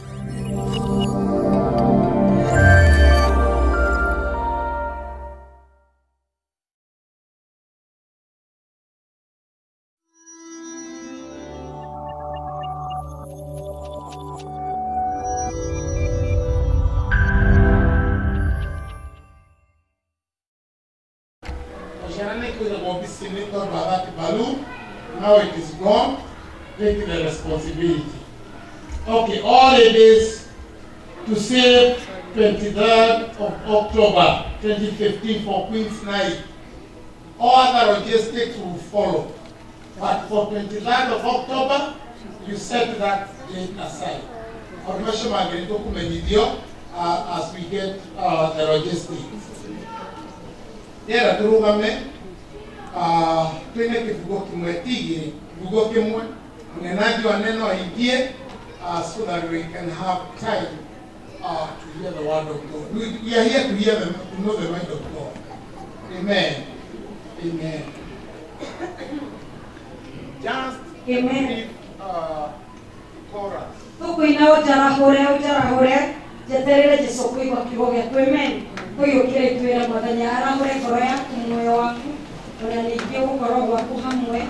うん。2015 for Queen's Night. All other logistics will follow. But for 23rd of October, you set that date aside. Uh, as we get uh, the logistics. Tera turugame uh, twine kivugo kimwe tigiri kivugo kimwe mnenaji wa neno aingie uh, so that we can have time uh, to hear the word of God. We, we are here to hear the, to know the mind of God. Amen. Amen. Just Amen. uh, chorus. tukwina ũjarahũre ũjarahũre njeterere jesu kũigua kiugo gĩaku amen ũyũkĩre itwĩra mwathanya arahũre ngoro yaku muoyo waku ona ningĩ gũkorwo gwaku hamwe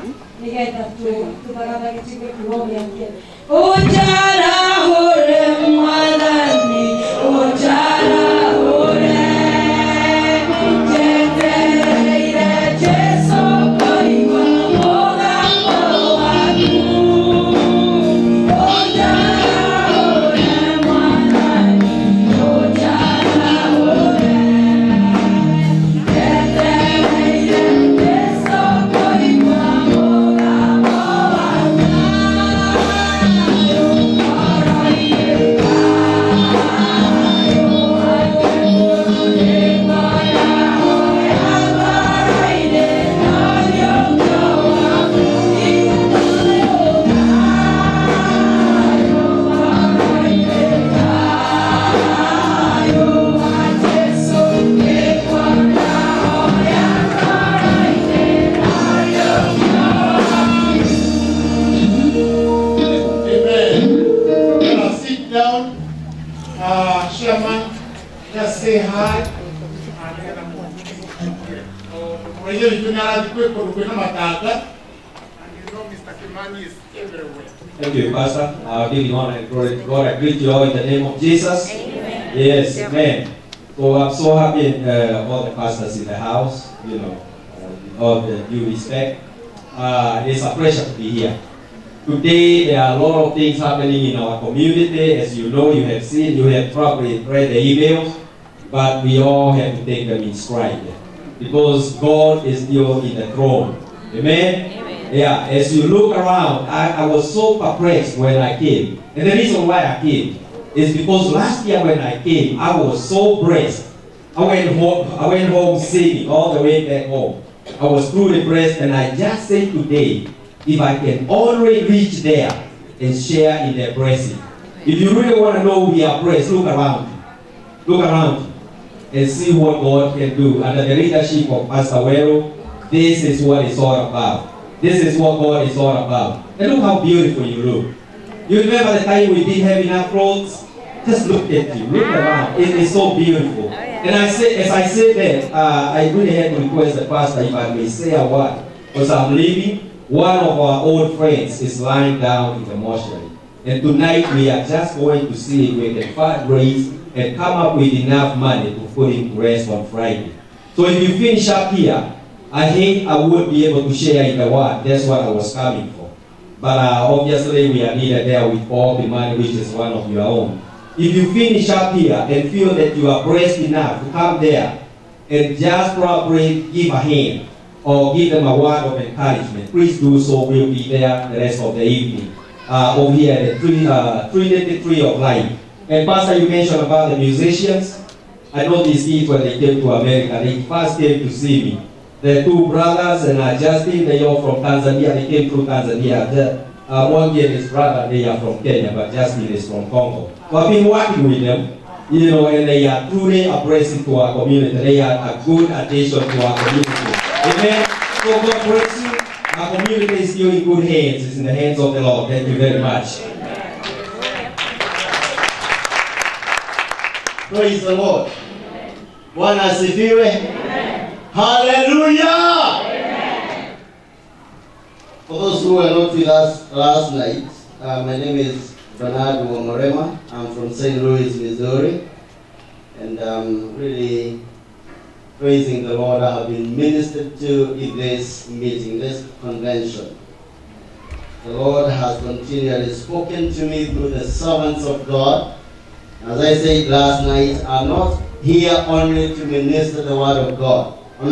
nĩgetha tu- tuthagathage kiugo kiugo gĩake ũjarahũre mwathani say hi. Unajua tunara kwe kwa kuna matata. And you know Mr. Kimani is everywhere. Thank you, Pastor. Uh, giving honor and glory to God. I greet you all in the name of Jesus. Amen. Yes, amen. So I'm so happy uh, all the pastors in the house, you know, uh, all the due respect. Uh, it's a pleasure to be here. Today, there are a lot of things happening in our community. As you know, you have seen, you have probably read the emails, but we all have to take them in stride. Because God is still in the throne. Amen? Yeah, as you look around, I, I was so perplexed when I came. And the reason why I came is because last year when I came, I was so blessed. I went home, I went home singing all the way back home. I was truly blessed, and I just said today, if I can already reach there and share in their blessing. If you really want to know we are blessed, look around. Look around and see what God can do. Under the leadership of Pastor Wero, this is what it's all about. This is what God is all about. And look how beautiful you look. You remember the time we didn't have enough clothes? Just look at you, look around. It is so beautiful. And I say, as I say that, uh, I really had to request the pastor if I may say a word. Because I'm leaving, one of our old friends is lying down in the mortuary. And tonight we are just going to see if we can fundraise and come up with enough money to rest on Friday. So if you finish up here, I think I would be able to share in the word. That's what I was coming for. But uh, obviously we are needed there with all the money which is one of your own. If you finish up here and feel that you are blessed enough to come there and just probably give a hand or give them a word of encouragement, please do so. We'll be there the rest of the evening uh, over here at the uh, Trinity Tree of Life. And Pastor, you mentioned about the musicians. I know these kids when they came to America, they first came to see me. The two brothers and uh, Justin, they are from Tanzania. They came through Tanzania. The, uh, one and his brother, they are from Kenya, but Justin is from Congo. So I've been working with them, you know, and they are truly a blessing to our community. They are a good addition to our community. Amen. So God bless you. Our community is still in good hands. It's in the hands of the Lord. Thank you very much. Praise the Lord. Bwana asifiwe. Hallelujah. For those who were not with us last night, uh, my name is Bernard Wongorema. I'm from St. Louis, Missouri. And I'm really praising the Lord. I have been ministered to in this meeting, this convention. The Lord has continually spoken to me through the servants of God. As I said last night, I'm not here only to minister the word of God. I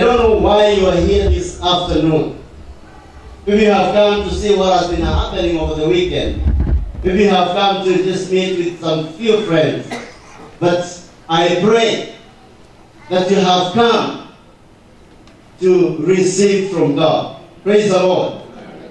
don't know why you are here this afternoon. Maybe you have come to see what has been happening over the weekend. Maybe you have come to just meet with some few friends. But I pray that you have come to receive from God. Praise the Lord.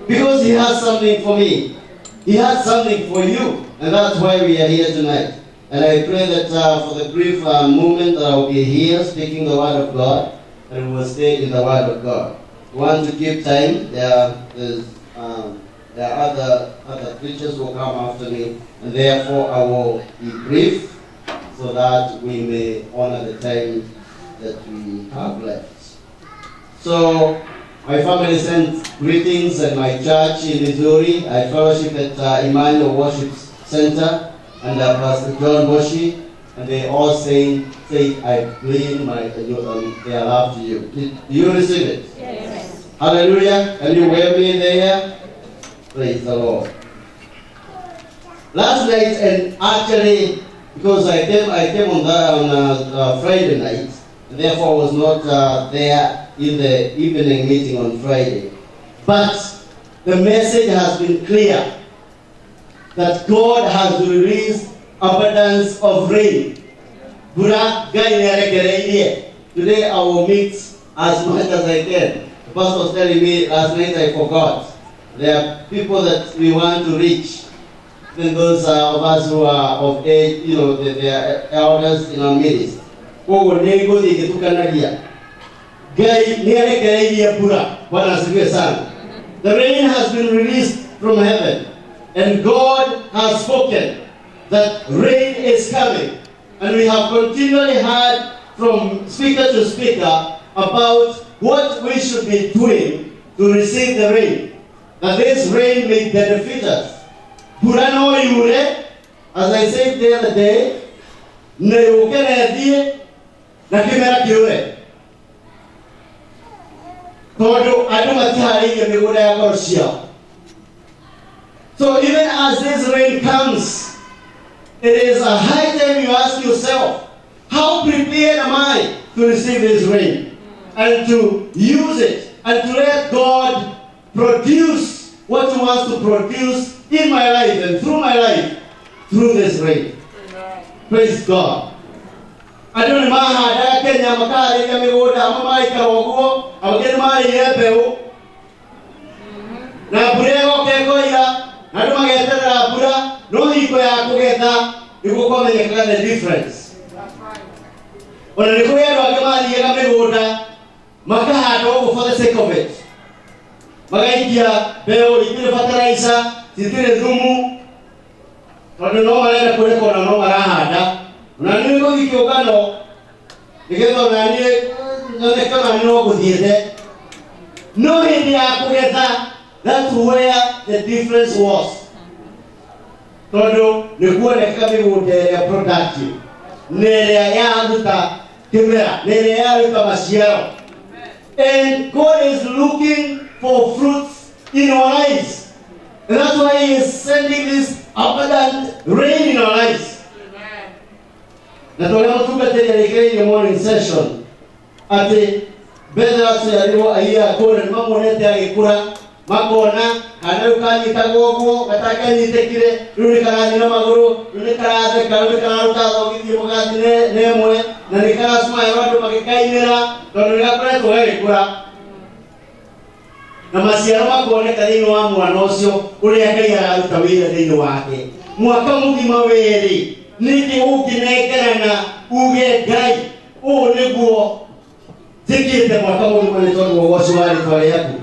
Because He has something for me. He has something for you. And that's why we are here tonight. And I pray that uh, for the brief uh, moment that I will be here speaking the Word of God, and will stay in the Word of God. Want to keep time. There there's, um, there are other, other preachers who will come after me, and therefore I will be brief so that we may honor the time that we have left. So, my family sends greetings and my church in Missouri. I fellowship at uh, Emmanuel Worship Center under Pastor John Boshi, and they all say, say I bring my um, their love to you. Do you receive it? Yes. Hallelujah. Can you wave me there? Praise the Lord. Last night, and actually, because I came, I came on that on uh, uh, Friday night, and therefore was not uh, there in the evening meeting on Friday. But the message has been clear that God has released abundance of rain. Today I will meet as much as I can. The pastor was telling me last night I forgot. There are people that we want to reach. Then those uh, of us who are of age, you know, they, they are elders in our midst. Asifiwe sana. The rain has been released from heaven. And God has spoken that rain is coming. And we have continually heard from speaker to speaker about what we should be doing to receive the rain. That this rain may benefit us. Burano yure, as I said the other day, na yuke na kĩũre tondũ andũ matiharĩirie mĩgũnda ya ngoro ciao So even as this rain comes, it is a high time you ask yourself, how prepared am I to receive this rain? And to use it and to let God produce what He wants to produce in my life and through my life through this rain. Praise God. na ĩkoira na nä mageterera mbura no hingo ya kå getha nä kwamenyekaga the difference. Ona nä kå rä andå angä mathiaga mä gå nda makahanda å gå for the sake of it. Magaikia mbeå itirä bataraica citirä thumu tondå no marenda kå rä kona no marahanda. Na nä gå thiä å ngano nä getha onaniä nyonekana nä no ngå thiä te no hä ndä ya kå getha that's where the difference was. Tondũ nĩ kuoneka mĩgũnda ĩrĩa productive na ĩrĩa yaruta kĩmera na ĩrĩa yaruta maciaro and God is looking for fruits in our lives. And that's why he is sending this abundant rain in our lives. Na tũrĩa mũtungatĩri arĩkĩrĩirie morning session. Atĩ mbere aciarirwo aia kũrĩa nĩ mamuonete agĩkũra makona kana rä u kanyitagwo å guo gatangäanyitä ni rä u nä karathi na magå rå rä u nä karatheka rä u nä kararutathogithie må gathi nä mwe na nä karacumaero andå magä kainä ra tondå nä gakoretwo gegä kå ra na maciaro makoneka thä inä wa mwana å cio å rä a ngai agaruta wä ra thä inä wake mwaka må gima wä rä nä kä å ngä nengerana uge ngai å å nä guo njä kä te mwaka må gima nä tondå wogoci wa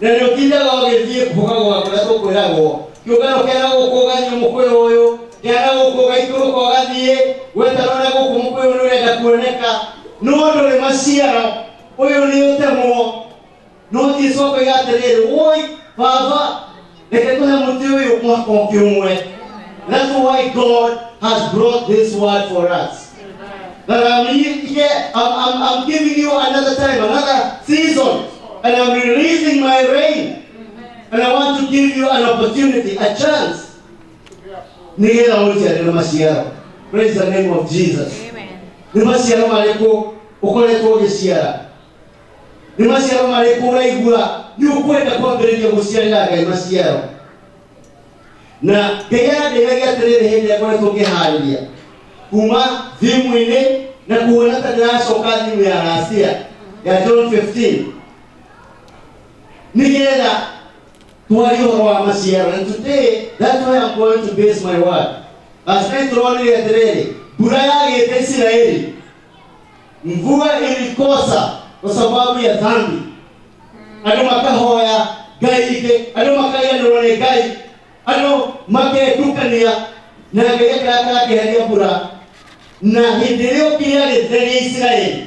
na nä å tindaga å gä thiä kuga gwa kå rä a tå kwä ragwo kä å ngano kä ana gå kå gania må kwä å yå kä ana gå kå gaitå rå ka gathiä gwetarwo na gå kå må kwä å yå nä å renda kuoneka. No ndå rä maciaro. Å yå nä å temwo no thiä coka iga atä rä rä woi baba reke tå he må tä å yå mwaka å kä å mwe That's why God has brought this word for us. That I'm, here, I'm, I'm, I'm giving you another time, another season and I'm releasing my reign. And I want to give you an opportunity, a chance. Maciaro. Praise the name of Jesus. Amen. nĩ ũkwenda kwambĩrĩria gũciarĩra Ngai maciaro? na ngai andeithagia atĩrĩrĩ hĩndĩ ĩrĩa ngoretwo ngĩharĩria kuma thimũ-inĩ na kuona ta ndĩracoka thimũ ya racia ya john 15 nigetha twari uhoro wa maciaro and today that's why i'm going to base my work asai turonire atiriri mbura yagite israeli. Mvua ilikosa kwa sababu ya dhambi. Andå makahoya ngai ingä andå makaianå nä ngai andå maketukania. Na ngai akarakarakeheria mbura. Na hä ndä ä rä a å kiria rä ya israeli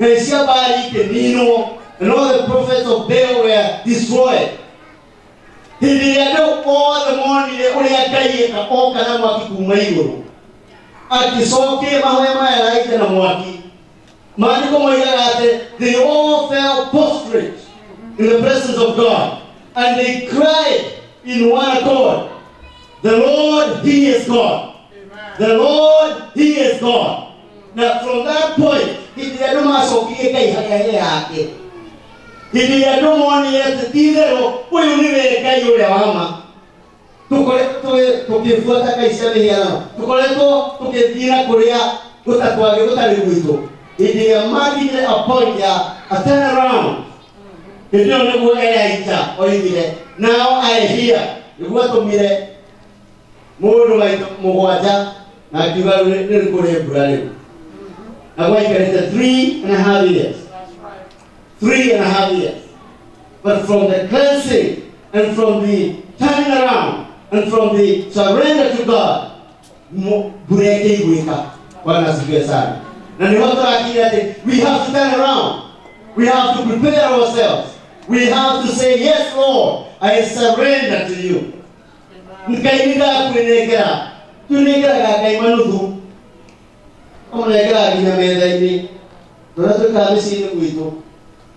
ngai cia and all the prophets of Baal were destroyed. Andũ othe monire ũrĩa ngai eka oka na mwaki kuma igũrũ agĩcokia mahoya maya raite na mwaki maandĩko moigaga atĩ they all fell prostrate in the presence of God. And they cried in one accord the Lord he is God. The Lord he is God. Na from that point andũ macokirie ngai harĩa he yake hindi ya rä a ndå mwonie ti itherå å yå nä ngai å wama tå kä buata ngai cia mä hianano tå koretwo tå kä thira kå rä a gå tatwagä gå hindi ä rä a maginyire aponya atenaround hindi ä yo nä guo eraita oigire. Nao aehia nä guo atå mire må ndå maitå na akiuga rä rä kå mbura rä na gwaikarä te three and a half years. Three and a half years but from the cleansing and from the turning around and from the surrender to God we have. To turn around. We have to prepare ourselves. We have to say yes lord i surrender to you. Gwitũ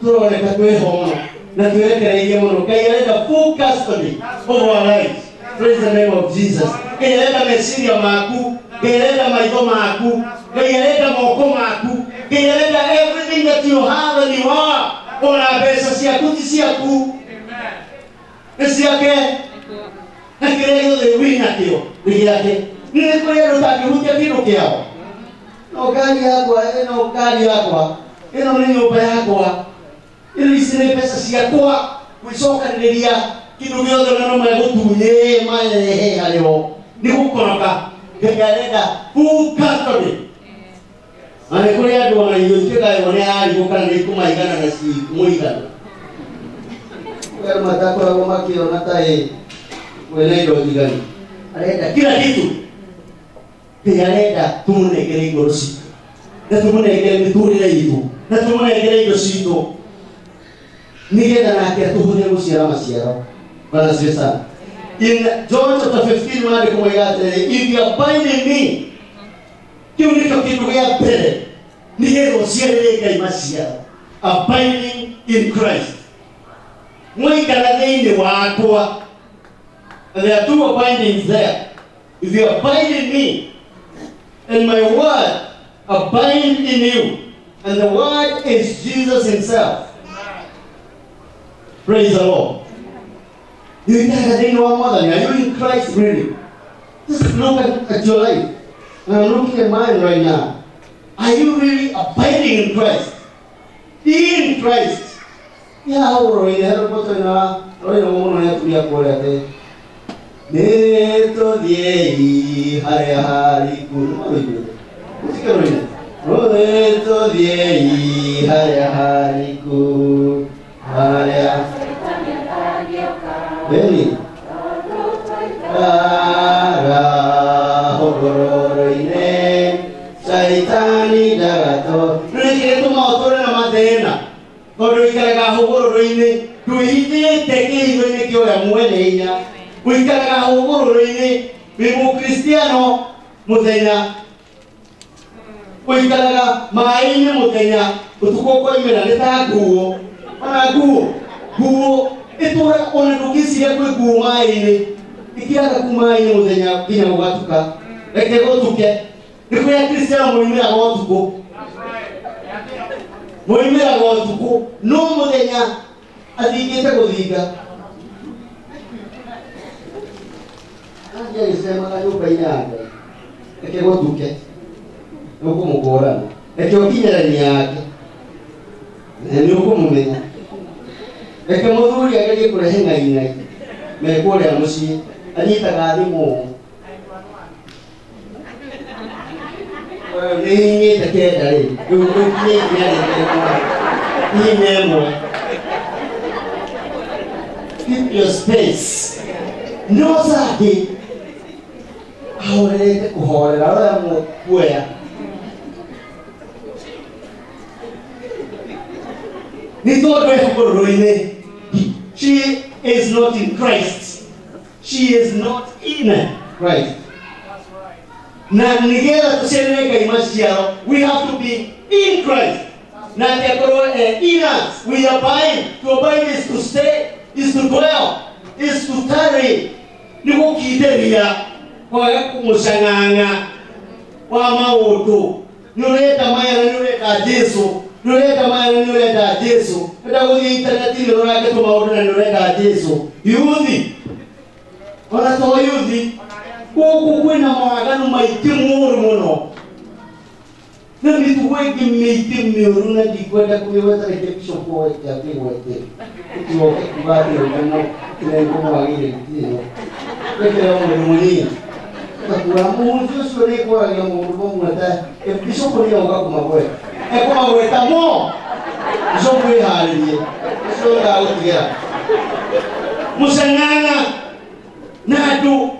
turoreka tweho muno na twerekereirie muno ngai arenda full custody of our lives praise the name of jesus ngai arenda meciria maku ngai arenda maitho maku ngai arenda moko maku ngai arenda everything that you have and you are ona mbeca ciaku ti ciaku nä ciake na kä rä a gä othe wina kä o nä gä ake nä kå rä andå tangä hutia kä ndå kä ao no ngari yakwa ä no ngari yakwa ä no nä nyå mba yakwa ili sine pesa ciakwa gwicokaniriria kindu giothe na no megutunye mayehegayo ni gukoroka ngegarenda kukatoni ane kuri andu ona irio ituikayo ni arigu kana ni kumaigana na ci muigana weru matakoragwo makiona ta wena indo njigani arenda kila kitu. Ti arenda tumunengere igoro citu na tumunengere miturire itu na tumunengere indo citu citũ nĩgetha nake tũhũthĩre gũciara maciaro bwana ciĩ sana in John chapter 15 maandiko atĩrĩ if you abide in me kĩu nĩkĩo kĩndũ gĩa mbere nĩgetha ũciarĩre ngai maciaro abiding in Christ. Mwaikara thĩinĩ wakwa there are two abidings there if you abide in me. And my word abide in you. And the word is Jesus himself Praise the Lord. You entertain one mother. Are you in Christ really? Just look at, at your life. And I'm looking at mine right now. Are you really abiding in Christ? In Christ. Yeah, already had a button. Roy Mono had to be a poor Neto diei hare hari hare. Hare hũgũrũrũ-inĩ caitani ndagato nĩkĩgĩtũma ũtũre na mathĩna. Tondũ ikaraga hũgũrũrũ-inĩ ndwĩhithĩte kĩhitho-inĩ kĩa ũrĩa mwene hinya ũikaraga hũgũrũrũ-inĩ wĩ mũkristiano mũthenya. Ũikaraga maĩ-inĩ mũthenya ũtukũ ũkoimĩra nĩ ta nguo. Ona nguo nguo ĩtũra ona ndũngĩciria kwĩ nguo maĩ-inĩ ĩkĩraga ku maĩ-inĩ nginya gũgatuka They can go to care. If we are Christian, we may want to go. We may want to go. No more than ya. As he gets a good leader. Anja isema na nyumba yake. Eke gotuke. Nuko mugorana. Eke okinyerani yake. Ni uko mumenya. Eke muthuri agerie kurehe ngai ngai. Mekuria mucii. Anyitaga thimu. Rĩ rĩu gũkinyĩte hinya ĩmwe keep your space no sake ahorerete kũhorera ũrĩa kuoya nĩ tondũ ehũgũrũrũ-inĩ she is not in Christ. She is not in Christ na nigera tusenenga imazi ciao we have to be in Christ. Na ndiakoro eh, in us we abide to abide is to stay is to dwell is to tarry. Niko kitheria kwaga kumucang'ang'a wa maundu nä å renda mayana nä å renda jesu nä å renda mayana nä jesu. Enda gå thiä intaneti nä å range tå na nä å jesu. Yuthi? Ona to yuthi? koko kwena mwagano maite moro mono na mitu wege meite meoru na dikwenda kuwewatarekebisho kwa yatekwete kutoke kubali ogano kinaikomwagire kitino kwetera mwene mwenye kakura muntu usore kwagira muntu bomwata ebisho kuri yonga kumagwe ekomagweta mo zo kwihariye so ndawo tigera na du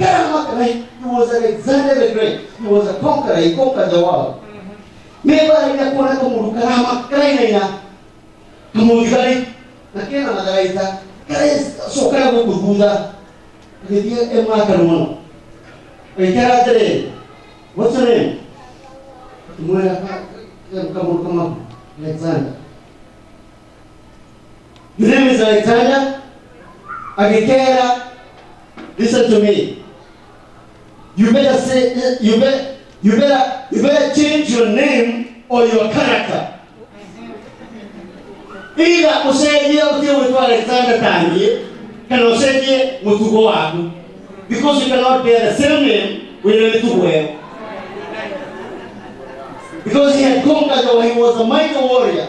cannot reign. He was an Alexander the Great. He was a conqueror. He conquered the world. Never inakuwa na kumruka rama kaina ina tumuzali na kena madaraiza kare sokara mu kuzuza ndiye emma karumono ekara dere what's your name tumwera ka kamuru kama Alexander your name is Alexander agikera listen to me you better say you better you better you better change your name or your character. Either ucenjie utige gwĩtwo alexander taniĩ kana ucenjie mũtugo waku because you cannot bear the same name wĩna mĩtugo ĩyo because he had conquered or he was a mighty warrior.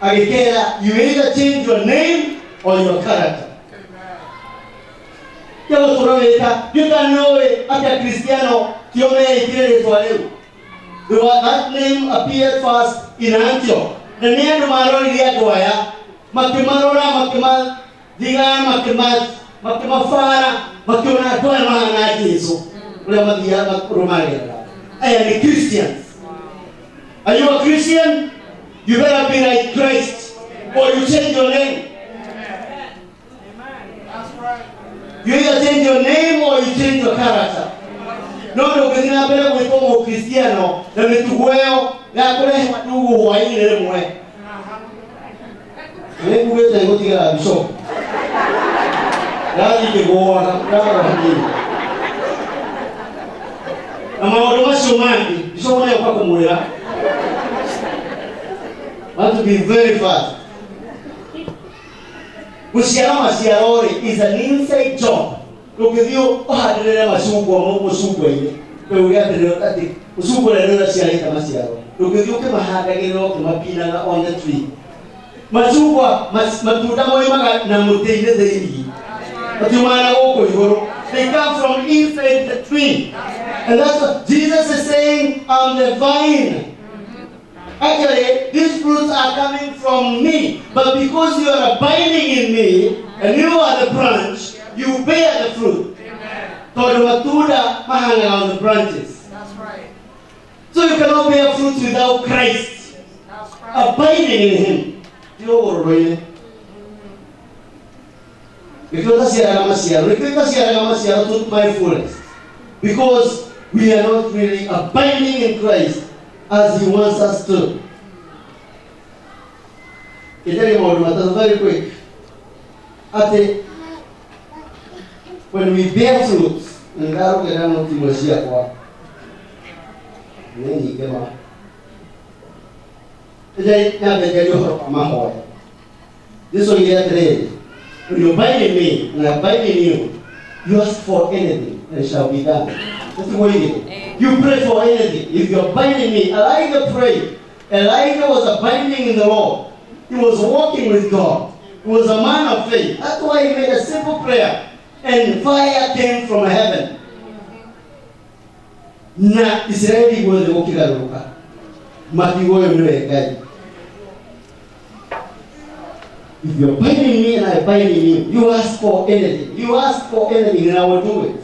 I agĩkera you either change your name or your character kia gũtũra wĩta gĩũka nĩũĩ atĩ akristiano tio meĩkire rĩtwa rĩu The word- that name appeared first in Antioch. Na nĩ andũ marorire andũ aya makĩmarora makĩmathigana makĩma- makĩmabara makĩona andũ aya mahana Jesũ ũrĩa mathiaga kũrũmagĩrĩra aya nĩ Christians Are you a Christian? You better be like Christ. Or you change your name. You either change your name or you change your character. no ndũngĩthiĩ na mbere gwĩtwo mũkristiano na mĩtugo ĩyo ya kũrehe matugu hwaĩ-inĩ rĩmwe nĩngugĩte gũtigĩra bishop ndathi ngĩgũaga ndagora hanini na maũndũ macio mangĩ bishop nĩoka kũmwĩra want to be very fast gũciara maciaro rĩ is an inside job. Ndũngĩthiĩ ũhandĩrĩre macungwa mũcungwa-inĩ ũge atĩ mũcungwa ũrĩa nĩ ũraciarĩte maciaro ndũngĩthiĩ ũkĩmahandagĩrĩra ũkĩmapinaga on the tree. Macungwa matunda moimaga na mũtĩ-inĩ thĩinĩ matiumaga na gũkũ igũrũ. They come from inside the tree. And that's what Jesus is saying I'm the vine Actually, these fruits are coming from me. But because you are abiding in me and you are the branch, you bear the fruit. Tondũ matunda mahangaga on the branches. That's right. So you cannot bear fruit without Christ. Abiding in him. Tio ũrũrũ-inĩ. Nĩkĩo taciaraga maciaro. Nĩkĩo taciaraga maciaro to my fullest. Because we are not really abiding in Christ as he wants us to. Italy maũndũ matatũ very quick. Atĩ when we bear fruits, nĩndarũgĩra noti imwe ciakwa nĩ nyingĩ ma. Ĩrĩa nyambe njarie ũhoro wa mahoya jesũ oigire atĩrĩrĩ when you abide in me and I abide in you you ask for anything and it shall be done You pray for anything if you're binding me Elijah prayed. Elijah was abiding in the Lord he was walking with God. He was a man of faith. That's why he made a simple prayer. And fire came from heaven. Na Israeli makiuga ũyũ nĩwe Ngai If you're binding me and I in you, you ask for anything. You ask for anything and I will do it.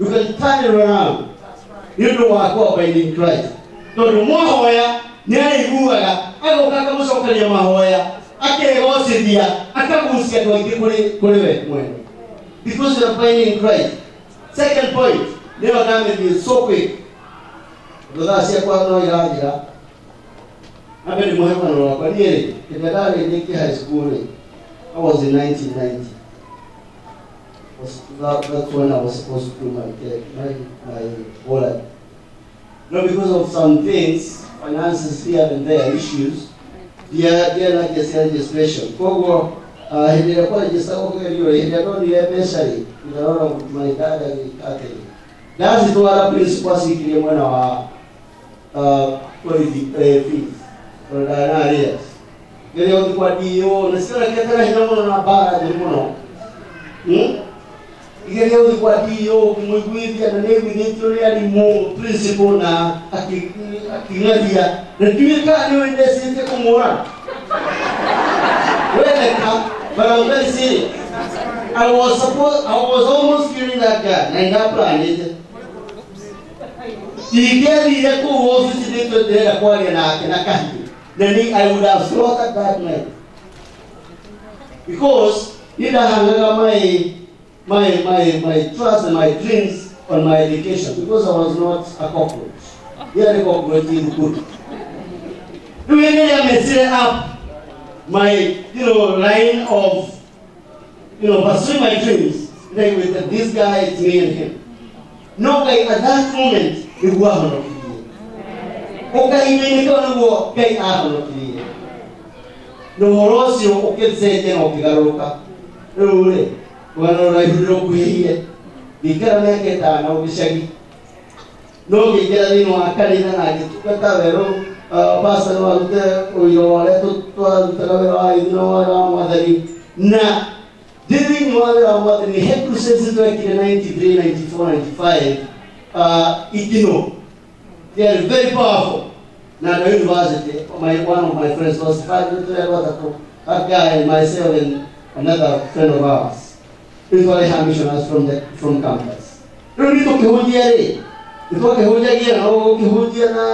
you can turn it around. Nĩ ũndũ wa kwabinding christ. Tondũ mwahoya nĩ arĩiguaga agoka akamũcokeria mahoya akegocithia akagucia andũ aingĩ kũrĩ kũrĩ we mwene because you are finding in Christ. Second point. Nĩyo ndamĩthiĩ so quick. Tondũ thaa ciakwa no iranjĩra ambe nĩ mũhekanũ wakwa niĩ rĩ hĩndĩ ndarĩ ndĩki high school I was in 1990 was that, that's when I was supposed to do my my my O-level. No, because of some things, finances here and there, issues, dia dia na kiasi registration. Koguo uh, hĩndĩ ĩrĩa kwarejistagwo kũgerio rĩ hĩndĩ ĩrĩa ndonire mbeca rĩ ndarora maithaga atĩrĩ ndacitwara principal acikirie mwena wa uh, quality eh, fees tondũ ndarĩ na arrears ngeria gũthiĩ kwa DO na cionekete na hinya mũno na mbara njũru mũno Hmm? Gereu di kwati yo kumwigwiti ananewi nituri alimu principle na akingalia. Na tuika niwe ndesinte kumura weleka but I'm very serious I was supposed I was almost feeling like that na ingaplanite Sigeria ku office dentro dela kwale na na eu then I would have slaughtered that man. Because nidahangagamae my my my trust and my dreams on my education because I was not a cockroach. Yeah, the cockroach is good. Rĩu hĩndĩ ĩrĩa mesire up my you know line of you know, pursuing my dreams, like with that this guy, it's me and him. No, Ngai, at that moment, ahonokirie. Ũngai-inĩ kau nĩguo Ngai ahonokirie. Na ũhoro ũcio ũkĩcenjia na ũkĩgarũrũka. Rĩu rĩ, rwano rũraihu nĩrũkuhĩrĩirie. Ngĩikara mĩaka ĩtano gĩcagi. No ngĩingĩra thĩinĩ wa kanitha na ngĩtungata werũ pastor no arute ũira wa ũrĩa twarutaga wĩra wa ithino wĩra wa mwathani na thĩinĩ wa wĩra wa mwathani he crusades twekire 93 94 95 uh, ikino they are very powerful na the university my one of my friends was five twelve watatu that guy myself and another friend of ours itware hamishonas from the from campus. Rä u nitåkähunjia rä nitwakähunjagia na åkähunjia na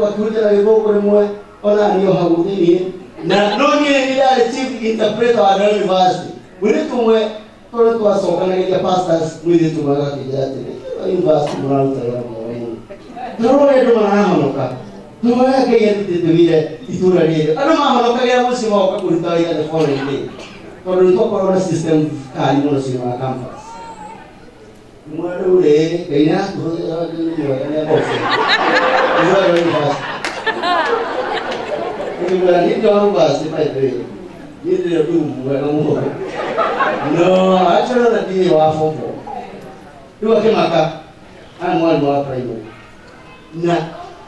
wakähunjia na gäthångå rĩmwe ona nio hau thĩinĩ na no niä ndarä chief interpreter wa Dar university. Mwirä tumwe tå twacokanagäria pastors mwirä tumwe gakänjä atä university må raruta wä ra mwega toro andå marahonoka toro ya ngai atitĩtũgire itũra rĩrĩ andå mahonokagira må ciĩ moka kå ruta wä ra the foreign day koɗon hokka wona systéme kaali mono sima campus mo ɗowre ɓeyna ɗoa itu mbasde fayre yidde ɗum waɗamo no accorona ɗi wa fofo ɗumake makka an moani mo apraymo na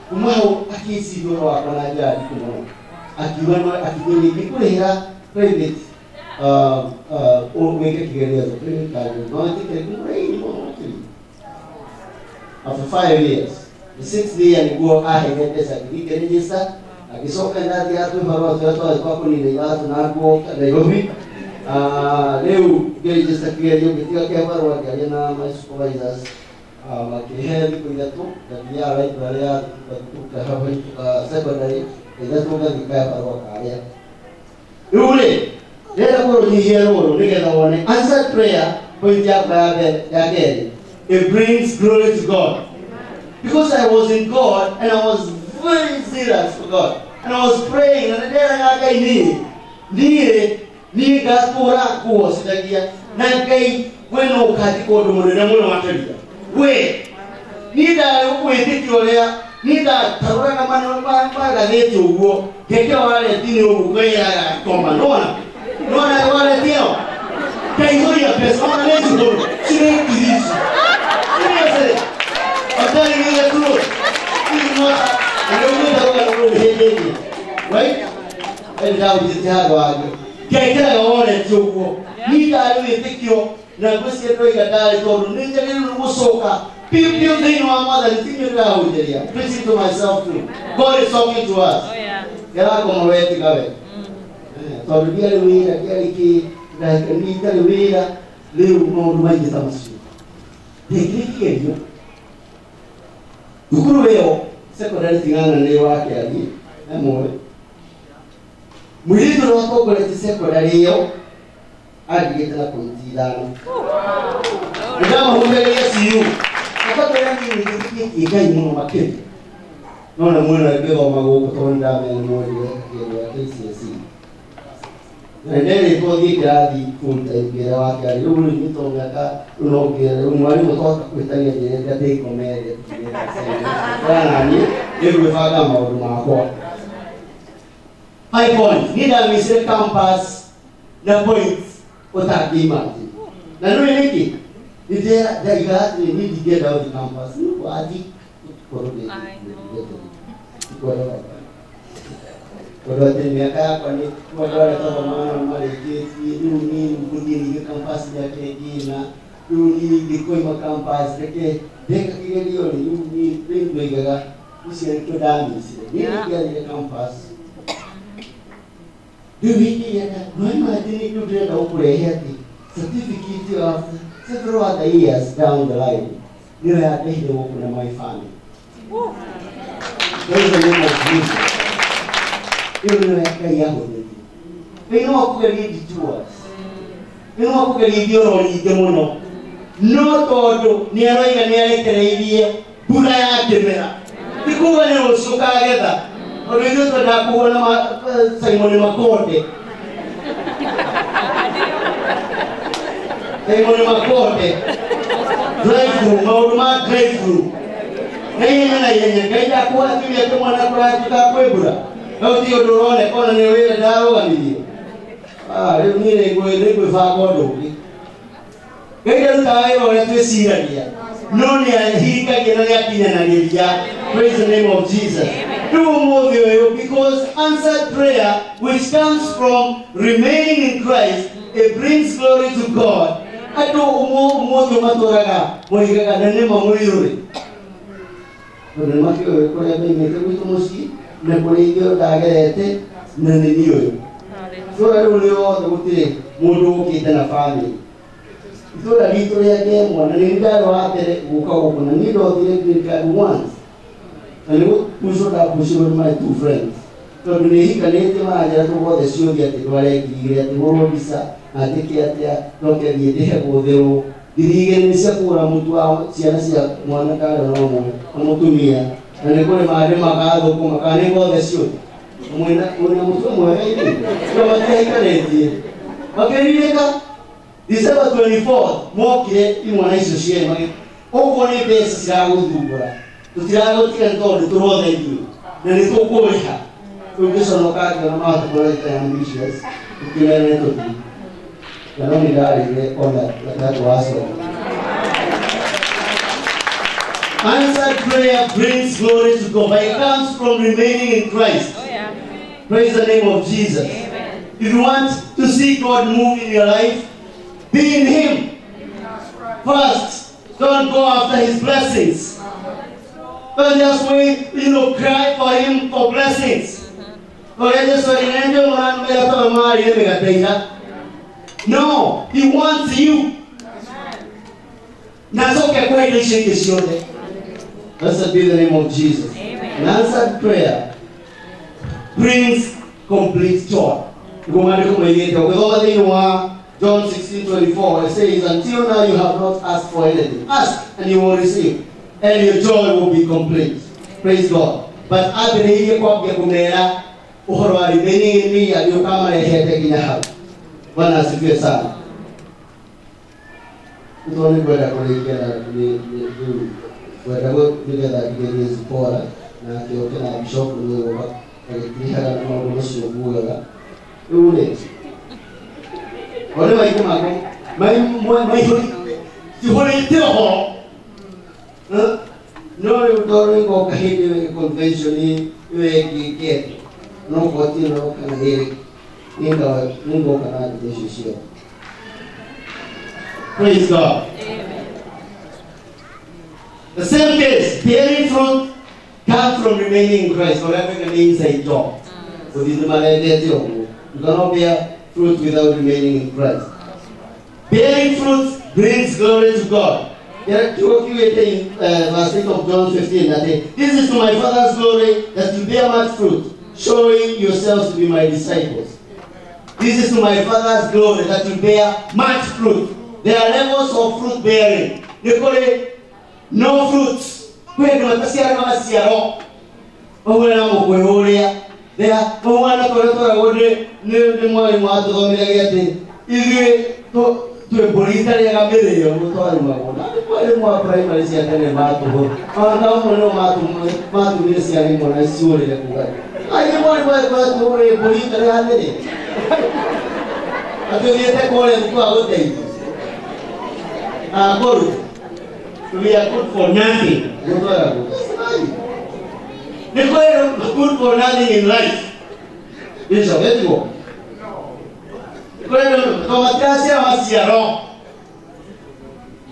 kuma hau aki sigono wa kona jaadi kumono aki wanma aki goni ɗi ɓure hera private oweka kigereranyo kanyuma karibu raini mwakili after five years the sixth day alikuwa ahengendesa akivigerejesa akisoka ndati atu harwatwatwazkwakunineyo atu nakuoka nairobi leo gerejesa kigerejo kitika kevarwake aria na my supervisors makihe thiku ithatu gathiaga ituraria secondary ithatu gathikaya varwaka aria riu ri ga dikaya barua kaya yule leo kwa ni hiero answered prayer point ya prayer ya gari it brings glory to God. Because I was in God and I was very serious for God. And I was praying, and then I got ni ni ni gatura kuo sidagia na kai weno ukati ko ndo munene muno materia we ni da wĩtĩkio ũrĩa ni da tarora na mano magathĩte ũguo keke wale tini ũguo kwĩraga koma nona nona wale tio kaihũria pesa ona nĩ cigũrũ cirekiri ici Seriously, I'm telling you the truth. This is not right? Enda ujitihada wake ngekeraga wonete ũguo ni ndarĩ wĩtĩkio na ngwĩciria ndoiga ndarĩ tondũ nĩ njagĩrĩirwo nĩ gũcoka piu piu thĩinĩ wa mwathani tinyũ ndĩrahunjĩria preaching to. Myself too. God is talking to us. Gerakoma wetiga we tondũ ndiarĩ wĩra ndiarĩ kĩ nditarĩ wĩra rĩu maũndũ maingĩ ta macio ndĩkĩrĩ kĩgerio thukuru ĩyo secondary tigana nĩ wake ali emwe mũirĩtu ũrĩa watongoretie secondary ĩyo andigĩte na pointi ithano nĩndamahunjagĩria ciu akatwĩra nĩgĩkĩtie ngai mũno makĩria no na mwena ngĩthoma gũkũ tondũ nĩndamenya nĩorire kĩndũ ya KCSE 내내 또니까이 군대 비라와 가리우는 미토가가 로게 우마니 모토 쿠타게 데가 데 코메레 라나니 에르베 파가 mi 마코 pai point nida misre campus na point otaki mati na no eleki nide da igat ni nidi get out the campus no adi korobe ai no olwatemyakakoni mwalwalakava mwana malekesi. Lunini mkudilike kampasi jategina luni likoima kampasi. Leke dekakile liyole luni lindwegaka kusielitodamisile niligalile kampasi. Livikiyaka noimatini lutenda ukulehati certificate of several other years down the line. Nilayatehile wokuna my family Praise the name of Jesus wĩno kugeria detours wĩno kugeria ithiũro nyingĩ mũno no tondũ nĩ aroiga nĩ arekereirie mbura ya kĩmera. Nĩ kuga nĩ rũciũ kagetha. Tondũ ithuĩ twendaga kũhuana Simon Makonde. Simon Makonde. Drive-thru maũndũ ma drive-thru. Na ihenya na ihenya ngai ndakwathirie atĩ mwana kũratuĩka kwĩmbura no ti ũndũ ũroneka ona nĩ wĩra ndarũgamirie rĩu niĩ nĩngwĩbanga ũndũ ũngĩ ngai ndarutaga wĩra ũrĩa twĩciragia no nĩ ahingagia na nĩ akinyanagĩria praise the name of jesus ũmũthĩ ũyũ because answered prayer which comes from remaining in christ it brings glory to god. Andũ ũmũthĩ matũraga moigaga na nĩ mamũrirũrĩ tondũ nĩ makĩũĩ kũrĩa ndaimĩte gwitũ mũciĩ na kå rä ithuä ndagerete na nä niä å yå itåra rä u rä othe gå tirä må ndå å kä te na bamä itåra ritå rä a ngemwa na nä ndarä wa mbere gå ka gå kå na niä ndothire na nä gå ndapåcirwo nä tondå nä hikanä te maranjara tå gothe ciåthia atä ndwarengirigä atä gå rå atä kä atä a nokethiä ndä hegwo therwo ndirigä nä ciakå ra må tu wa ciana cia mwana karä no må tumia nilikuwa mahali mui na, makani kwa gesio mwina mwina mtu mwe hivi kwa matia ikaleti bakerireka December 24 mokire imwana icio ciene magi uguo ni mbeca ciraguthumbura tutiragutira tondu turothe ithuĩ na nĩ tũkũrĩha tũngĩconokangia na matũkũraita ya ambitious tũkĩmere nĩ tũthiĩ na no nĩ ndarĩire ona gatatu wa cora Answered prayer brings glory to God, but it comes from remaining in Christ. Oh, Praise the name of Jesus. If you want to see God move in your life, be in Him. First, don't go after His blessings. Don't just wait, you know, cry for Him for blessings. No, He wants you. Shike ciothe. Blessed be the name of Jesus. Amen. An answered prayer brings complete joy. Ngomandiko mwenyewe ukisoma thĩinĩ wa John 16:24 it says until now you have not asked for anything. Ask and you will receive and your joy will be complete. Praise God. But I believe you can't ambĩrĩirie kwambia kũmera ũhoro wa remaining in me aliokuwa amarehete nginya hau. Bwana asifiwe sana. Nĩtũĩ kwenda kũrĩkia na wherever area that there is poorer na kĩokĩra que eu agĩtirihara na maũndũ macio muoyaga rĩu rĩ ole maitho que, maihũrĩte ho no rĩu tondũ nĩgoka hĩndĩ ĩyo ĩngĩ convention ĩyo ĩngĩ ngete no gwatie no kana que nĩngoka na ndeto icio ciao Praise God. Amen. The same case, bearing fruit comes from remaining in Christ, or having an inside job. So this is my idea too. You cannot bear fruit without remaining in Christ. Bearing fruit brings glory to God. There you in uh, verse 8 of John 15 that this is to my Father's glory that you bear much fruit, showing yourselves to be my disciples. This is to my Father's glory that you bear much fruit. There are levels of fruit bearing. They call it no fruit kwendwa taciara na maciaro ũguo na mũkwĩ ũrĩa rĩa ũmwana tũrĩa tũragwo nĩ mwarimu watũthomithagi atĩ ithuĩ twĩmbũri itarĩaga mĩrĩo mũtwarimagwo na mwarimu wa primary cia tene matũhũ ona ũmwe no matumire ciarĩ mwana ciũrĩre kuga aingĩ mwarimũ atũrĩ mbũri itarĩaga mĩrĩo atũthiĩte kũrĩa thikũ wa gũteithia agũrũ we are good for nothing. Because you're good for nothing in life. It's a bit more. Kwendo tomatiasi amaciaro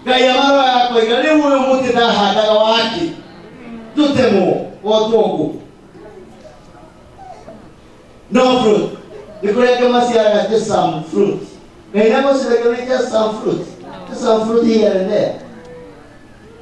ngai amaro yakoiga rä u å må tä ndahandaga wake tå temwo wotwongå no fruit. Nä kå renge maciaraga just some fruit. Na inagå just some fruit. Just some fruit here and there.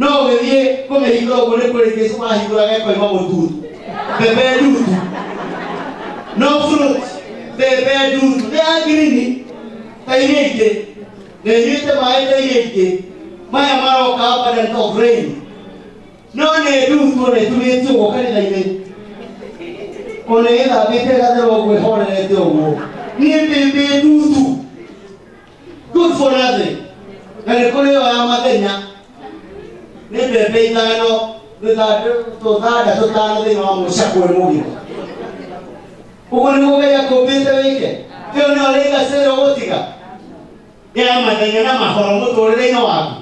no å gä thiä kå mä hingå å guo nä kå rä tutu mbembe ndutu no fruit mbembe ndutu nä ya ngirini? Ta iria ingä nä nyuä te maä ta iria ingä maya maroka abundant of rain no nä ndutu ona ĩtumĩtio ũguo kanitha-inĩ. Ona ĩthambĩte ĩgatherwo ũguo ĩhorerete ũguo. Niĩ mbĩmbĩ ndutu good for nothing. Na yo ya mathenya nende peitagano tuthaada tutano thiini wa muica kwimugio uguo niguo wega kumbite wike tio ni oringa cira gutiga ya mathenya na mahoro muturire-ini waku.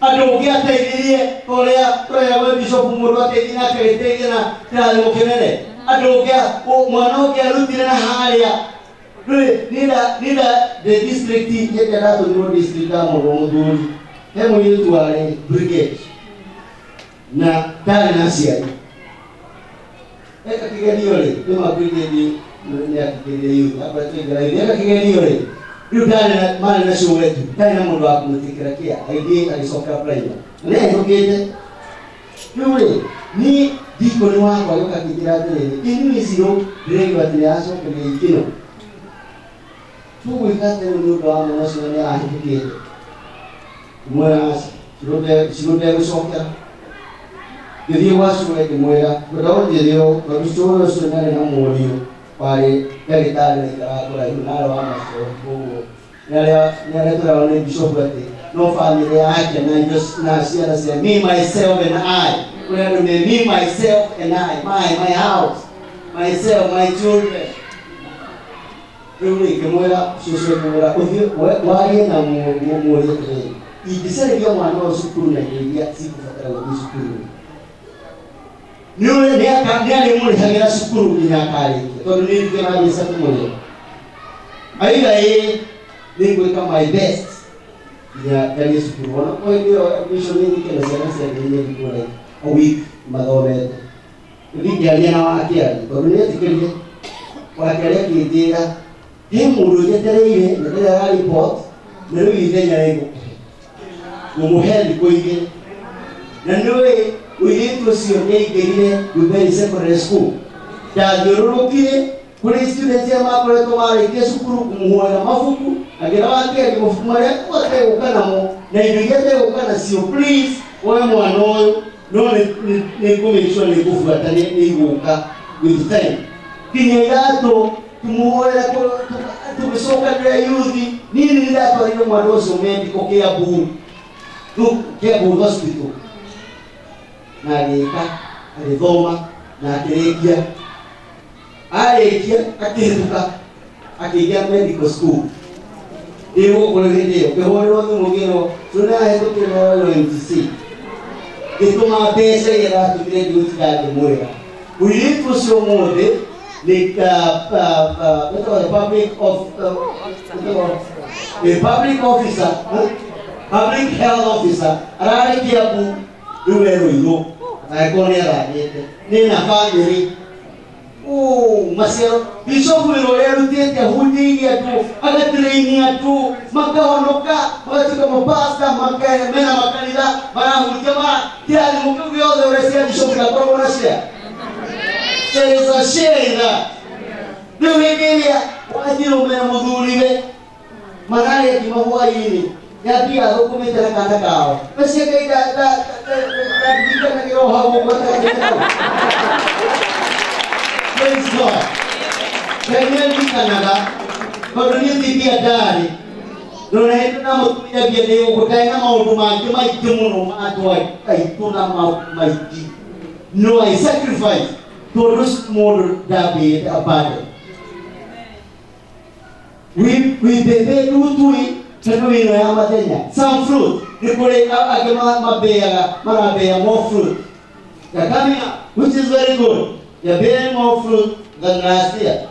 Andå å ngä ateithirie å rä a tåreagwe bicobu må ndå ateithie na akägäteithie na kĩrathimo kĩnene. Andå å ngä mwana å ngä arutire na harä a nä nda ndä ndistrikti yete ndatå nirwo ndistrikti ya må gå må thuri hebu niitwale brigade na tanasiai eka kigenio le ima brigade ya kigenio hapa tuigala hivi eka kigenio le rĩu ndarĩ na na cũũ wetu ndarĩ na mũndũ wa kũmũtĩkĩra kĩa aithiĩ agĩcoka prima nĩehĩtũkĩte rĩu rĩ niĩ wako wakwa gĩũka kĩnjĩra atĩrĩrĩ inyuĩ icirũ ndĩraigua atĩ nĩacokeria ikĩno tũgwĩka atĩ rĩu nĩ ũndũ wa mũno ũcio nĩ mueras, si no te sokta. Jadi wa suwe de muera, pero de pero solo es una de para que la lo vamos a poco. La luna bicho fuerte. No familia que na just na sia na sia me myself and I. No me me myself and I, my my house, myself, my children. Que muera, igiserebya mwana wa sukuru naheria sigubataraga gwi sukuru niwe nianimulihagira sukuru nginya akarikia tondu nirike na mbeca kumurira aiga ii ningwika my best. nginya ngarie sukuru ona koindio mwisho nirike na ciana ciangenyerikura a week mathomete ndingĩaria na wakiari tondu nietĩkĩrie wakiari akĩnjĩra he mũndũ njetereire ndeterera report na rĩu ithenya rĩgũka ngũmũhe thikũ na nĩũĩ mũirĩtu ũcio nĩ aingĩrire secondary school. Ndathiũrũrũkire kũrĩ students arĩa makoretwo marĩkia cukuru kũmũhoera mabuku agĩra wakeri mabuku marĩa ategũka namo na indo iria ategũka nacio please woe mwana ũyũ. No nĩ ngũmĩcua nĩ ngũbuata nĩ igũka with time. Nginya iratũ tumuhoera tũgĩcokanĩra yuthi nini nĩndatwarire mwana ũcio medical Kiambu kebụl hospital narị ka arịvọma na akerekia arekia akeruka akĩgĩa medical school ĩgũkũrwo hĩndĩ ĩyo ngĩhũrĩrwo thimũ ngĩrwo tũrahĩtũkĩra OMTC gĩtũma mbeca iria ĩratũmire ndiũtigangĩmwĩra ũirĩtu ũcio ũmũthĩ nĩ public of uh, public officer public health officer ararĩ Kiambu rĩu e rũirũ angĩkorwo nĩ athanyĩte nĩ na bamĩrĩ. Maciaro. Bicopu wĩra ũrĩa arutĩte ahunjĩirie andũ agatĩrĩinia andũ makahonoka magatuĩka mapasta mena makanitha marahunjia ma kĩrathimo kĩu gĩothe ũrĩa cia bicopu gakoragwo na cia. There is a share in that. Rĩu hĩndĩ ĩrĩa wathirũmĩra mũthuriwe mararĩa ngima hwaĩ-inĩ Gabi, ako kumita ng katakao. Kasi kay da, da, da, nagbigyan ng iroha mo ba tayo? Praise God. Ganyan din ka na ba? Pagkakas yung titiyadari, Lord, ito na mo pinagyan ko kaya na mau bumagyo, may tumuno, maadway, ay ito na mau maigi. No, I sacrifice to lose more David about it. With, with the day do it, wĩno ya mathenya some fruit. Nĩ kũrĩ angĩ mambĩaga marambĩa more fruit. They're coming up which is very good. They're more fruit than last year.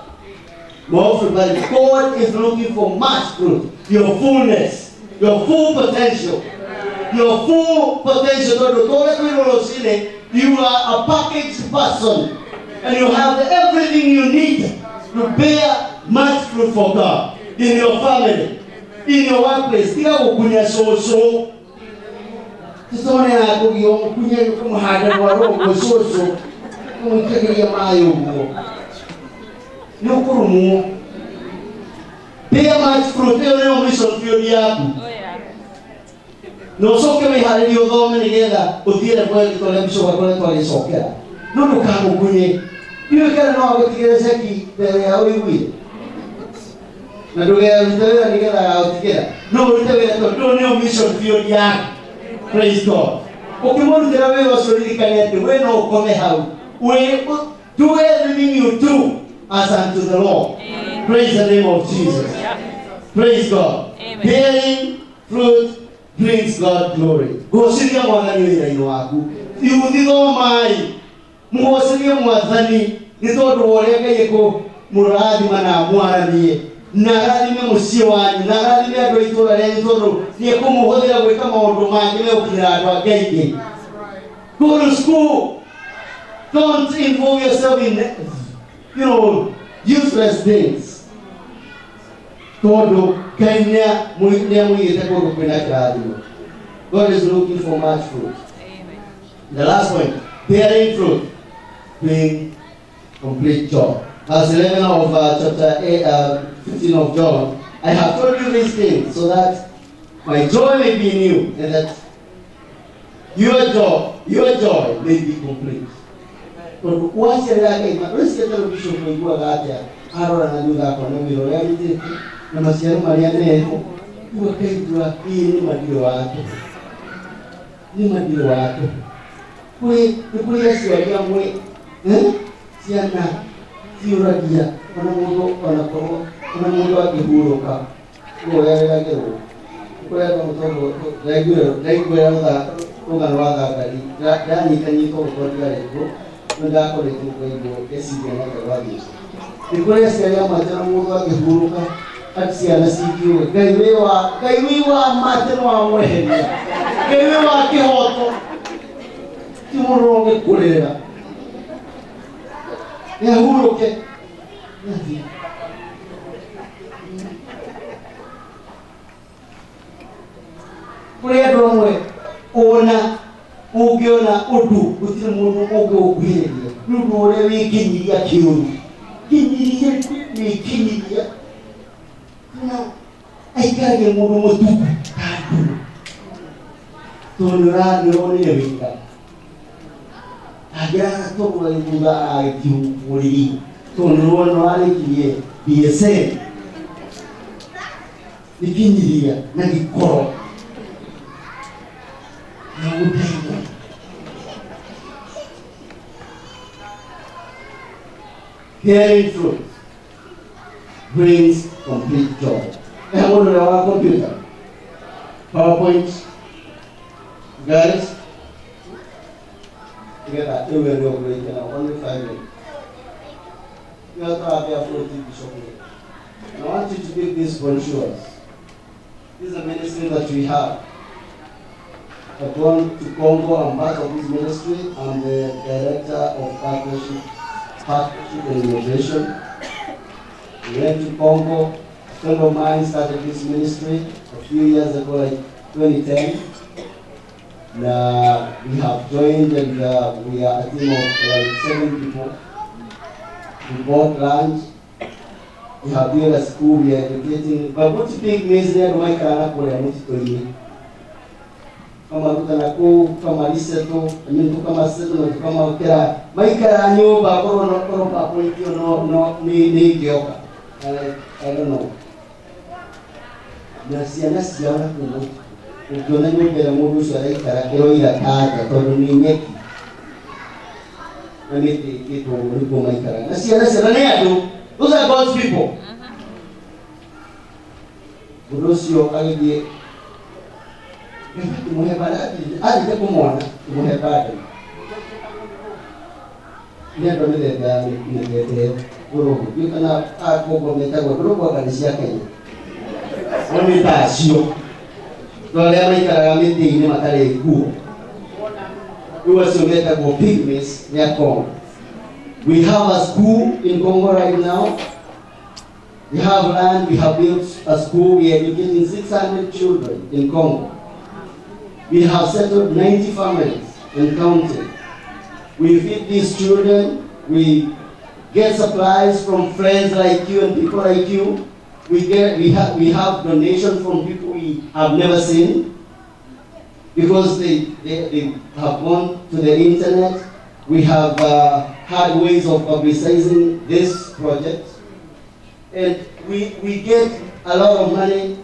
More fruit but God is looking for much fruit. Your fullness your full potential. Your full potential. You are a packaged person. And you have everything you need to bear much fruit for God in your family in your tiga gukunya soso. Tusone akugio kunya kumuhanda wa rongo soso. Kumutigiria mayo guo nukurumwo pia much fruit iyo niyo mwisho fiori yaku. Oh, Na ucoke wĩharĩrie ũthome nĩgetha ũthiĩre kũrĩa mĩcoka kũrĩa twarĩcokera no ndũkagukunye ndiũĩ kana no agũtigĩre ceki mbere ya ũiguire na ndũgerute wĩra nĩgetha agagũtigĩra no ũrute wĩra tondũ ũyũ nĩyo mission field yaku praise god. Ũkĩmũrutĩra wĩra ũcio ririkane atĩ we no ũkome hau we do everything you do as unto the lord? Praise the name of jesus. Praise god. Amen. bearing fruit brings god glory. Gũcĩria mwathani wĩra-inĩ waku. Iuthithomai mũgũcĩrie mwathani nĩ tondũ wa ũrĩa ngai ĩkũ mũrathima na na arathime mũciĩ wanyu na arathime andũ a itũũra rĩanyu tondũ nĩ ekũmũhũthĩra gwĩka maũndũ mangĩ megũkinyĩra andũ a go to school. Don't involve yourself in you know useless things. Tondũ ngai nĩ amũigĩte kũndũ kwĩna kĩrathimo. God is looking for much fruit. The last point. Bearing fruit. Bring complete joy verse 11 of uh, chapter 8, uh, 15 of John, I have told you these things so that my joy may be in you and that your joy, your joy may be complete. Kuacha yake inapresika tena bisho kuijua gata arora na nyuga kwa nomiro ya mjini na masiano maria neho kwa kaidwa hii ni madio wake ni madio wake kuri kuri yesu aliamwe eh? Siana siuragia ona mundu ona korwa umuntu agihuruka ngo yari yagerwa kuko yari umutungo ndayigurira rugano rwa ngangari yanyitanye ko gukora bwarego n'udakorera urwego yasiganaga rwagize rikoreshwa yamaze n'umuntu agihuruka atsiyana sigiwe gaiwewa gaiwewa mate no amwehenya gaiwewa kihoto timuronge kurera yahuruke nathi kuree dɔɔnwe ona oge ona odu osi munu oge ogwire nudu ore wi kinyiri ya kiyoyi kinyiri ya ne kinyiri ya na aikage munu motuku kadu tonora nirone ne winga. Agira tobula ibuga aiki muliri tonora nwale kiye biyese nikinyiri ya na gikoro. Na gũteithia Hearing truth brings complete joy. Na mũndũ ũrĩa wa computer, PowerPoint, guys, together, they will be operating now, only five minutes. You have to have your TV shopping. And I want you to give these brochures. This is a ministry that we have. To Congo, I'm part of this ministry. I'm the director of partnership, partnership and innovation. We went to Congo. A friend of mine started this ministry a few years ago, like 2010. Now we have joined and uh, we are a team of like seven people. We bought land. We have built a school. We are educating. But what you think there, my kana kule mtu kama kutana ko kama liseto min ko kama seto ko kama kira mai kara nyo ba koro no ko ba no no ni ni gyo ka. Ale ale no na sia na sia na ko no ko na nyo bela mo du sare kara ko ira ta ka ko ni nyeki ki ani ti ti ko ni ko mai kara na sia na sia na ne adu those are god's people. Uh-huh. Bunosio algie we have a school in Congo right now. We have land we have built a school. We are educating 600 children in Congo We have settled 90 families and counting. We feed these children. We get supplies from friends like you and people like you. We get we have we have donations from people we have never seen because they, they, they have gone to the internet. We have uh, had ways of publicizing this project. And we, we get a lot of money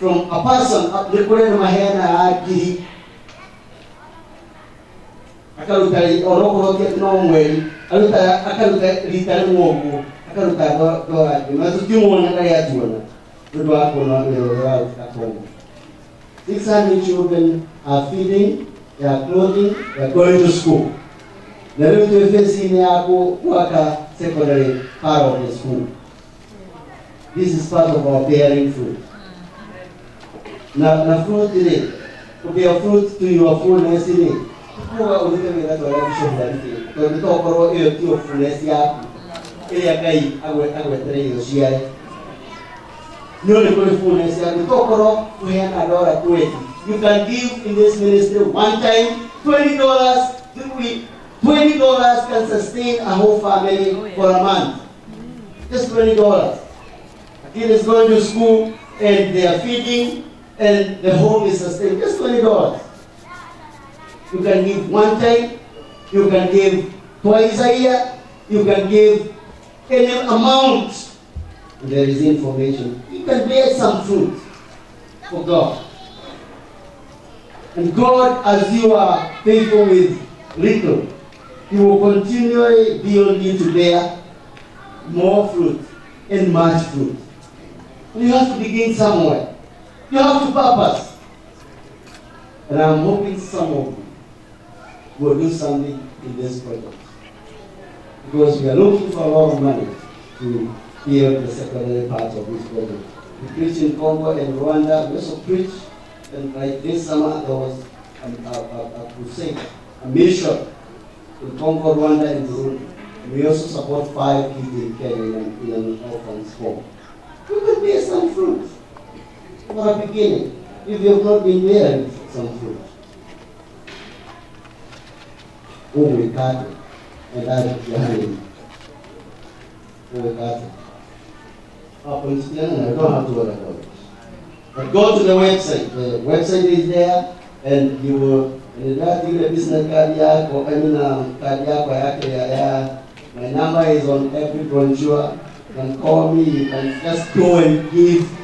from a person the Korean Mahena Akiri. akaruta orokoro ke no mweri aruta akaruta rita mwogo akaruta do do ati matukimu na kaya tuona ndo hapo na leo wao katongo 600 children are feeding, they are clothing, they are going to school. Na leo tuefesi yako kuwaka secondary part of the school. This is part of our bearing fruit. Na, na fruit ile, to fruit to your fullness ile, kuwa ulite wira twara bishop dalite, to bitokorwo iyo tiyo fullness yaku, ya Ngai agwe agwetere iyo ciaye no le kule fullness ya mitokoro kuheana dola 20 you can give in this ministry one time 20 dollars we 20 dollars can sustain a whole family for a month. Just 20 dollars. A kid is going to school and they are feeding and the home is sustained just 20 dollars you can give one time you can give twice a year you can give any amount there is information. You can bear some fruit for God. And God, as you are faithful with little, He will continually on you to bear more fruit and much fruit. You have to begin somewhere. You have to purpose. And I'm hoping some of you will do something in this project. Because we are looking for a lot of money to here the secondary part of this project. We preach in Congo and Rwanda. We also preach, and like this summer there was a, a, a, a crusade, a mission in Congo, Rwanda, and Burundi. We also support five kids in Kenya in an, orphan's home. We could bear some fruit for a beginning, if you have not been there bearing some fruit. Umekate, and that is Umekate. Palestinian, ah, I don't have to worry about it. But go to the website. The website is there, and you will. And that ile business card yako, I mean, card yako. My number is on every brochure. You can call me. You can just go and give.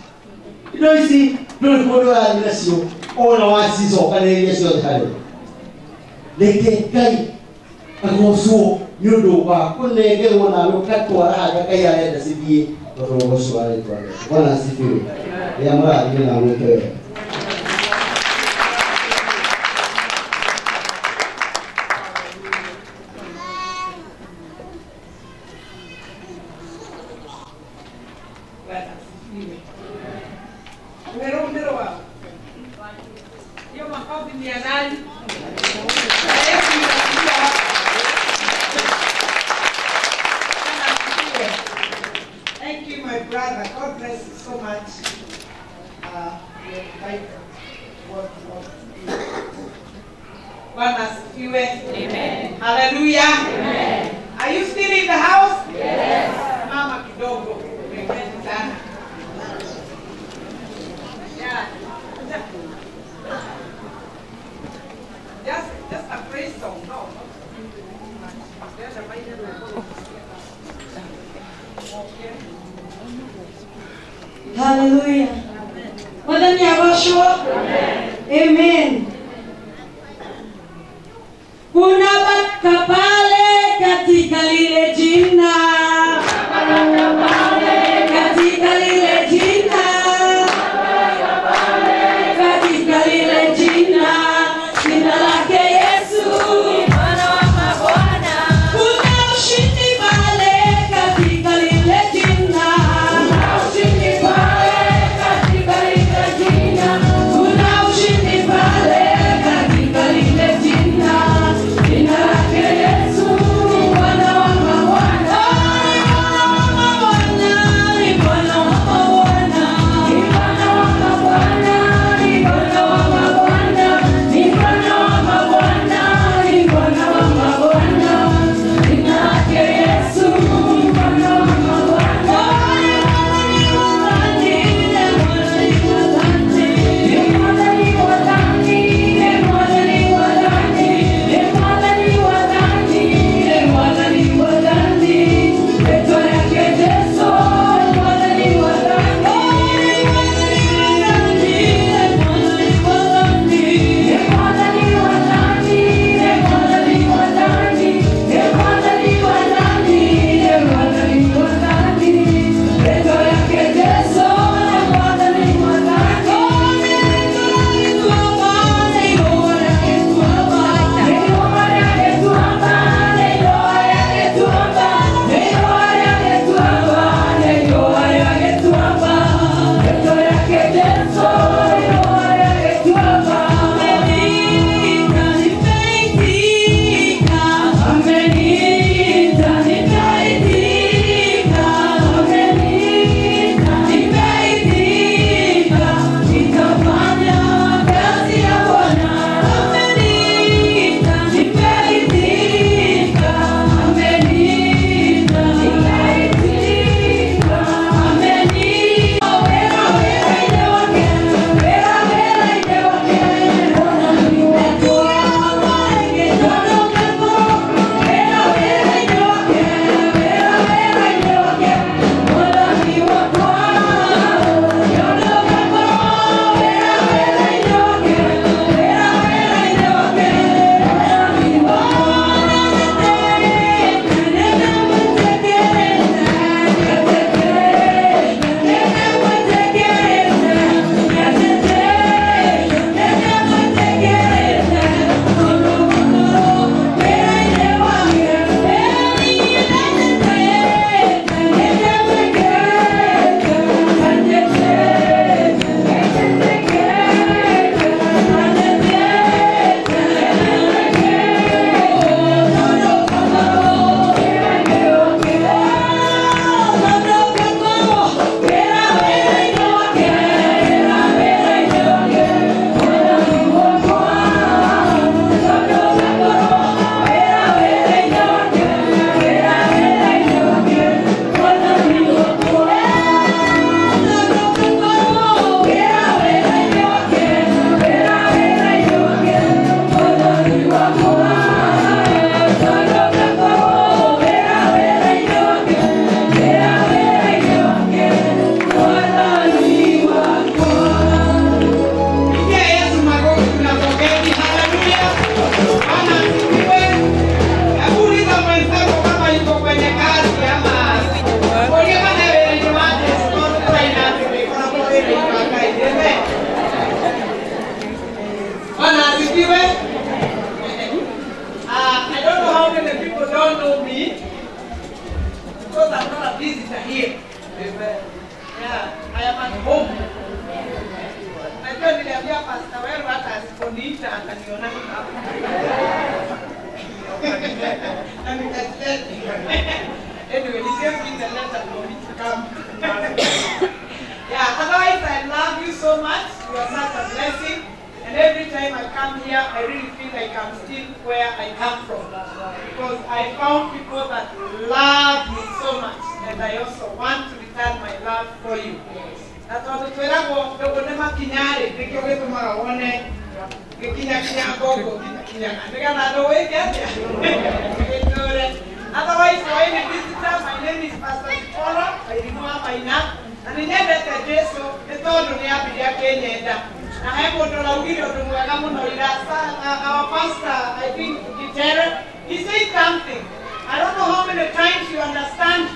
Doisi non kodo ya nasio ona wasi so kana yesu tale. Leke kai akoso yodo ba kunne ke wona lokatu wa aga kai ya da sibiye. Watoto wa swali kwa. Bwana asifiwe. Ya mara ni na mwote.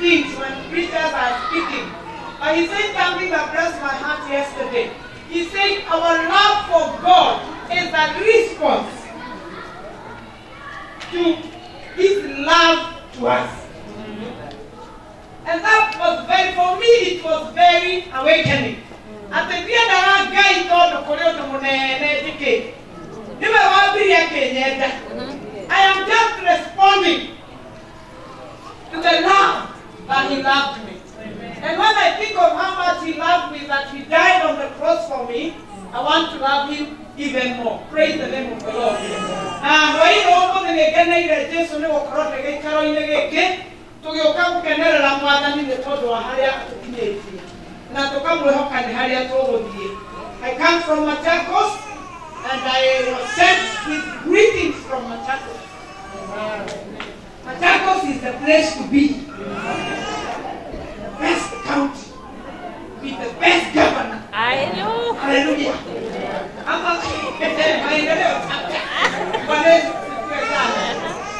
When preachers are speaking. But he said something that blessed my heart yesterday. He said our love for god is a response to his love to us. And that was very, for me, it was very awakening. I am just responding to the love that he loved me. And when I think of how much he loved me, that he died on the cross for me, I want to love him even more. Praise the name of the Lord. Na ah, hwaĩ-inĩ ũmũthĩ nĩngeneire Jesũ nĩ gũkorwo ndĩ gĩikaro-inĩ gĩkĩ tũgĩũka gũkenerera mwathani nĩ tondũ wa harĩa tũkinyĩtie na tũkamwĩhoka nĩ harĩa tũgũthiĩ I come from Machakos and I was sent with greetings from Machakos. Machakos is the place to be. The Best county with the best governor. Hallelujah. Ama maendeleo chapter. Bwana Yesu asifiwe sana.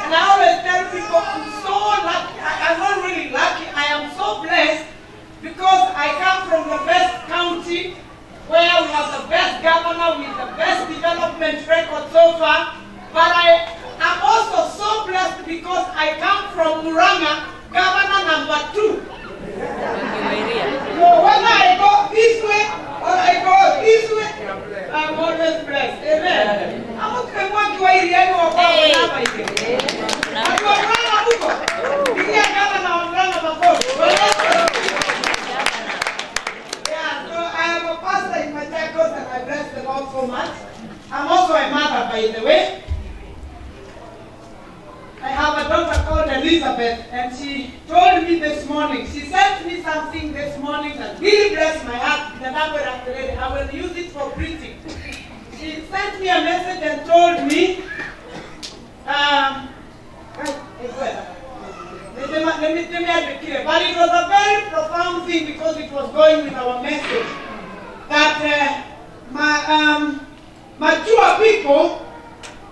And I always tell people I'm so lucky. I, I'm not really lucky. I am so blessed because I come from the best county where we have the best governor with the best development record so far. But I am also so blessed because I come from Muranga, governor number two. So whether I go this way or I go this way, I'm always blessed. Amen. I'm okay, what do I hear? Watu wa Murang'a huko? Pigia gavana wa Murang'a makofi. Yeah, so I am a pastor in Machakos and I bless the Lord so much. I'm also a mother, by the way. I have a daughter called Elizabeth, and she told me this morning, she sent me something this morning that really blessed my heart. Number of the I will use it for preaching. She sent me a message and told me, um, let me, let me, add. But it was a very profound thing because it was going with our message that uh, my, um, mature people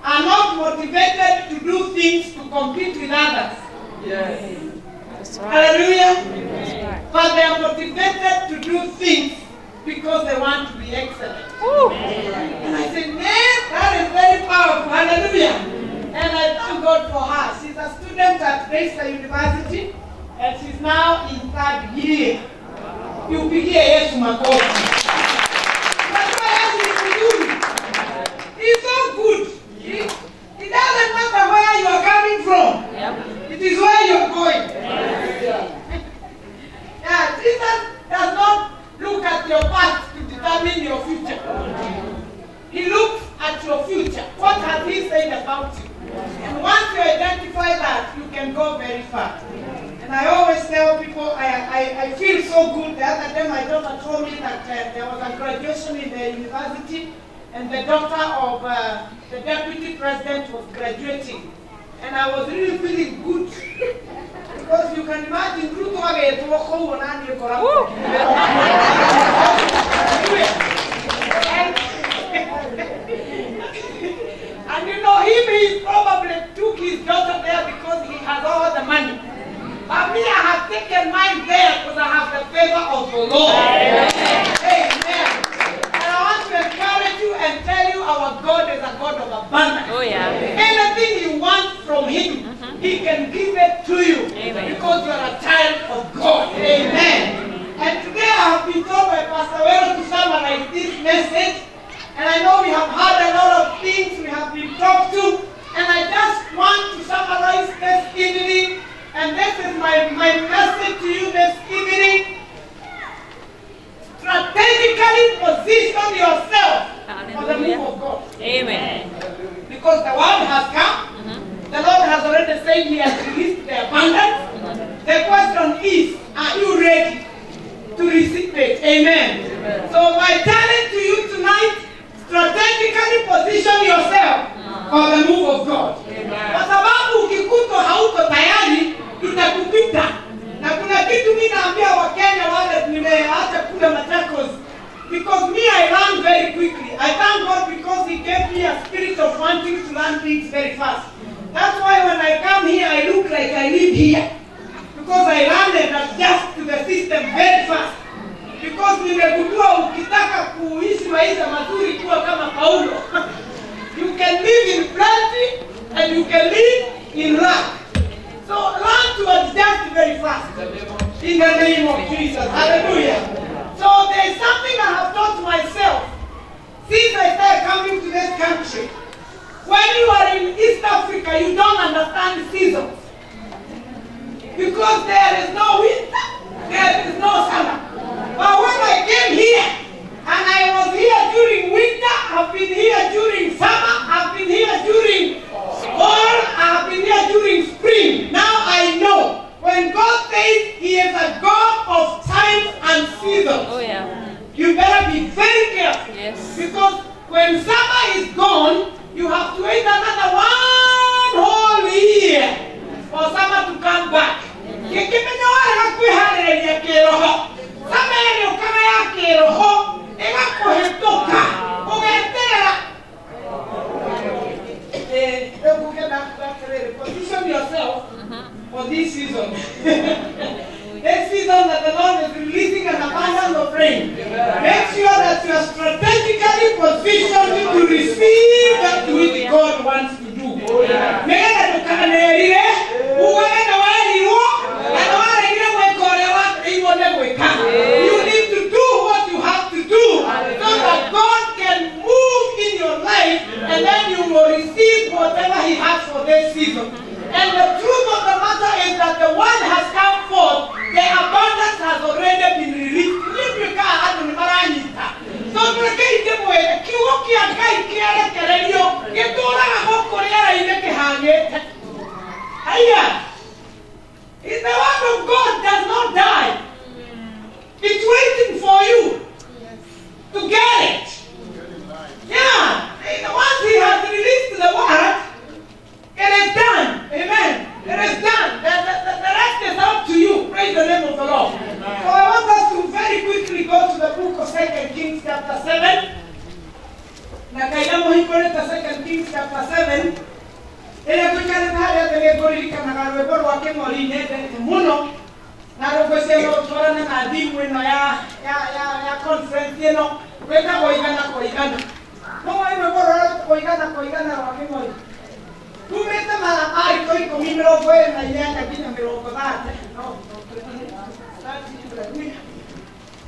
are not motivated to do things to compete with others. Yes. Hallelujah. But they are motivated to do things because they want to be excellent. And I said, man, that is very powerful. Hallelujah. And I thank God for her. She's a student at Leicester University and she's now in third year. Yupigie Yesu makofi. Unajua Yesu ni mzuri. He's so good. He, it doesn't matter where you are coming from. It is where you're going. Yeah, Jesus does not look at your past to determine your future. He looks at your future. What has he said about you? And once that, you can go very far. And I always tell people, I, I, I feel so good. The other day, my daughter told me that uh, there was a graduation in the university, and the daughter of uh, the deputy president was graduating. And I was really feeling good. Because you can imagine, agetwo kũu ona niĩ ngoragwo And- And you know, him, he probably took his daughter there because he has all the money. But me, I have taken mine there because I have the favor of the Lord. Amen. And I want to encourage you and tell you our God is a God of abundance. Oh, yeah. Anything you want from Him, mm-hmm. He can give it to you Amen. because you are a child of God. Amen. And today I have been told by Pastor Vero to summarize this message. And I know we have heard a lot of things we have been talked to. And I just want to summarize this evening. And this is my, my message to you this evening. Strategically position yourself for the move of God. Amen. Because the word has come. The Lord has already said He has released the abundance. The question is, are you ready to receive it? Amen. So my challenge to you tonight, strategically position yourself for the move of God. Kwa sababu ukikutwa hauko tayari, tutakupita. Na kuna kitu mi naambia Wakenya wale nimeacha kule Machakos because me I learn very quickly. I thank God because He gave me a spirit of wanting to learn things very fast. That's why when I come here, I look like I live here because I learned it at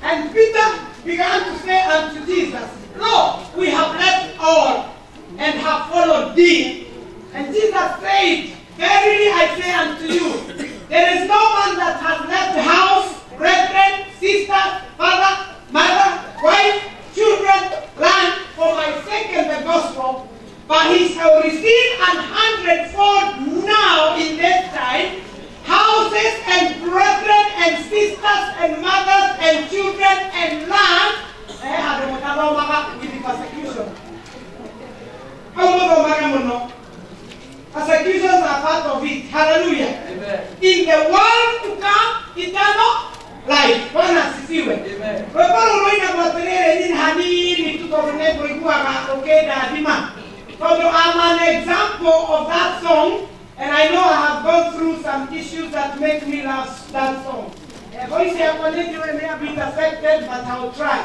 And Peter began to say unto Jesus, Lord, we have left all and have followed thee. And Jesus said, Verily I say unto you, there is no man that has left house, Brother, sister, father, mother, wife, children, land for my sake and the gospel, but he shall receive an hundredfold now in this time, houses and brethren and sisters and mothers and children and land, eh, with the persecution. Persecutions are part of it. Hallelujah. Amen. In the world to come, eternal life. Bwana asifiwe. Kwa Paulo unaenda kuwapelele nini hanini tuko mnepo ikuwa okeda adima. so I'm an example of that song, and I know I have gone through some issues that make me love that song. The voice I connect may be affected, but I'll try.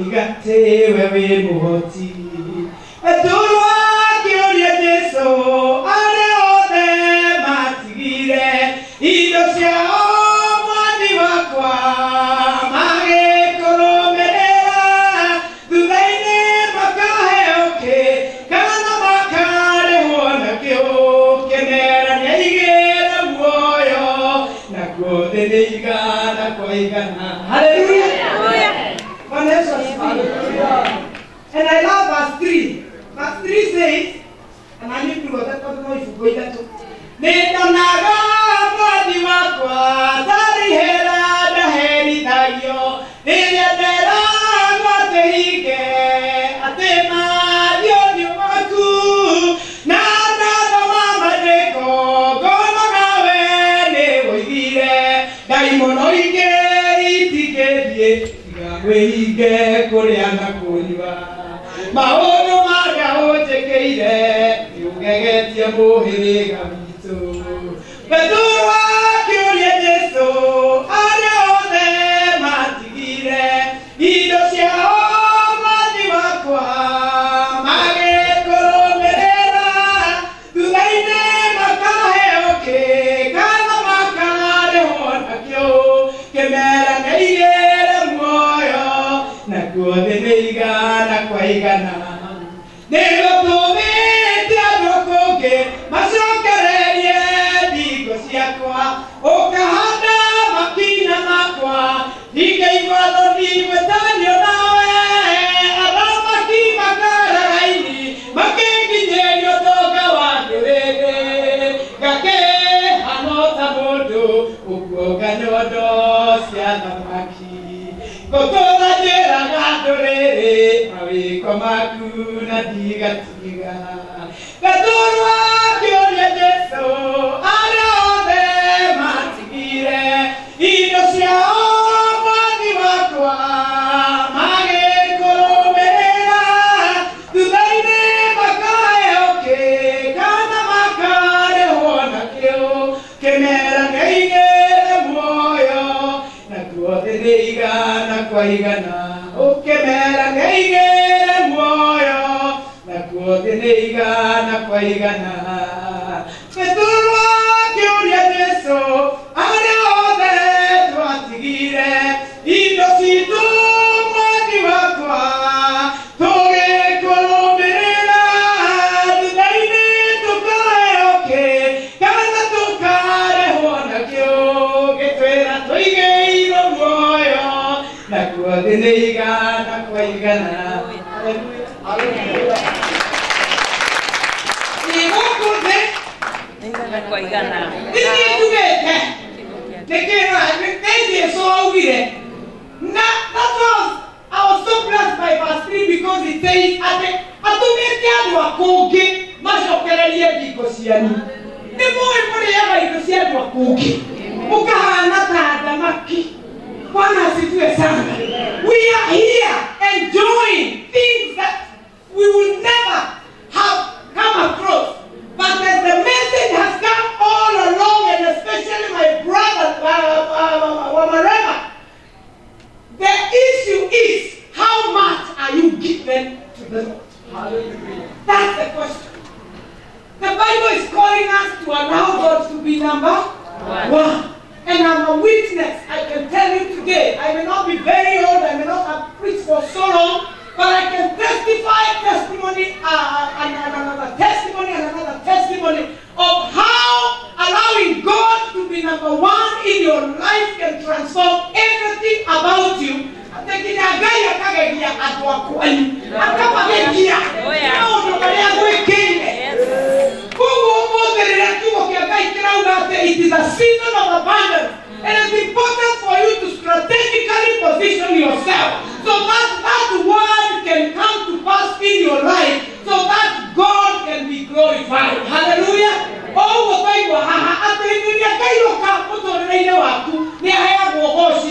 igatewe bimuhoti aturwa kĩũria jesu arĩa othe matigire indo ciao mwathi wakwa magĩkũrũmĩrĩra thutha-inĩ makaheo kĩ kana makarĩhwo nakĩo kĩnera nĩaigĩra muoyo nakuo thĩ nĩigana kwa igana And I love verse 3. Verse 3 says, and I need to go, I don't know if you're going that. Nenda nagava diwakwata correrega akuuki macokererie thingo cianyu nä måä må indo cia andå akuuki må kahana ta thamaki. Wanasitue sana. We to allow God to be number one. And I'm a witness. I can tell you today. I may not be very old. I may not have preached for so long. But I can testify testimony uh, and, and another testimony and another testimony of how allowing God to be number one in your life can transform everything about you. Atekinya Ngai akagegia andũ akwanyu akamagegia maũndũ marĩa gwĩkĩire koguo ũmũthĩ rĩrĩa kĩrauga it is a season of abundance And it is important for you to strategically position yourself so that that word can come to pass in your life so that God can be glorified. Hallelujah. Oh, Mũtũrĩre-inĩ waku. Nĩ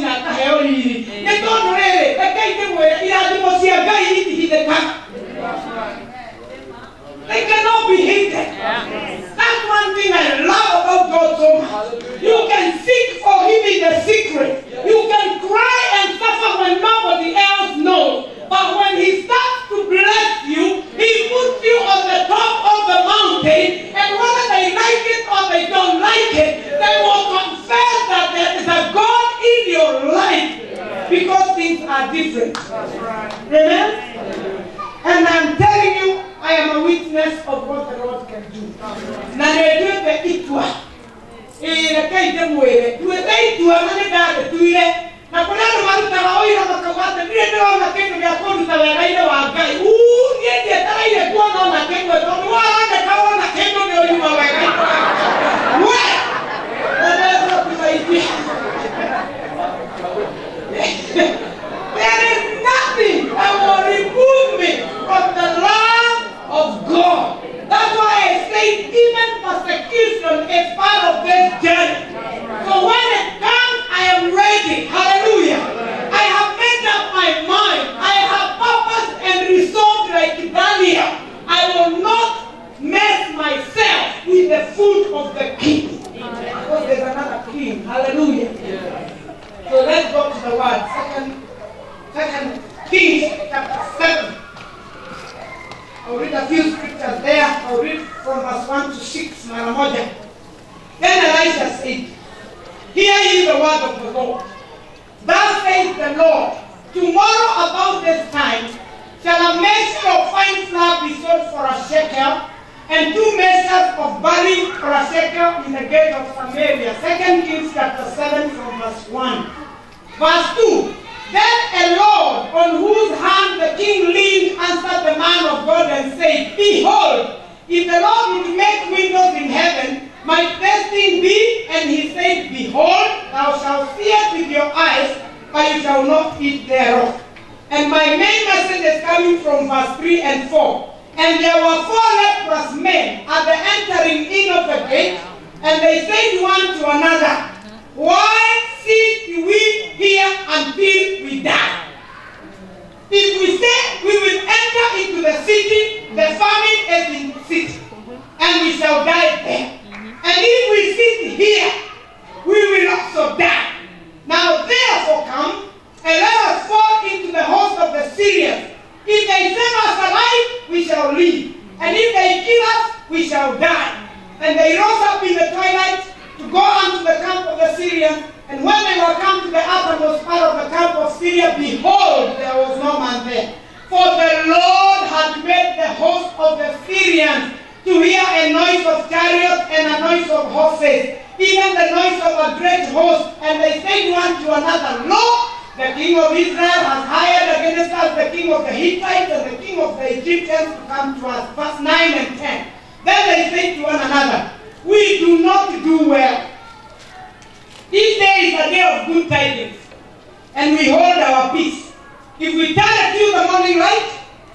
na nĩ They cannot be hidden. That's one thing I love about God so much. You can seek for Him in the secret. You can cry and suffer when nobody else knows. But when He starts to bless you, He puts you on the top of the mountain, and whether they like it or they don't like it, they will confess that there is a God in your life because things are different. Right. Amen? And I'm telling you, I am a witness of what the Lord can do. Na nĩnduĩte itua ĩĩ rekei ndĩmwĩre nduĩte itwa, na nĩ tuire. na kũrĩ andũ marutaga ũira makauga ne ndirĩ kendo kĩndũ gĩa kũruta wega-inĩ wa Ngai. Uu niĩ ndiĩtereire kuona ona kĩndũ tondũ waroneka wona kĩndũ nĩ ũruma wega we na nĩthokithaitie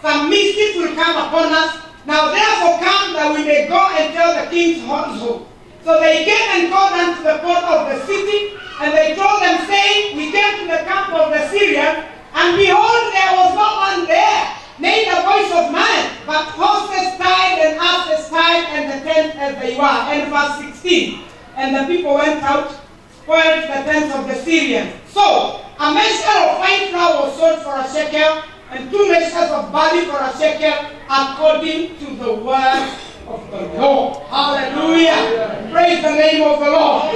some mischief will come upon us. Now therefore come that we may go and tell the king's household. So they came and called unto the port of the city, and they told them, saying, We came to the camp of the Syrians, and behold, there was no one there, neither voice of man, but horses tied and asses tied, and the tent as they were. And verse 16. And the people went out, spoiled the tents of the Syrians. So a measure of fine flour was sold for a shekel, and two measures of barley for a shekel, according to the word of the Lord. Hallelujah. Praise the name of the Lord.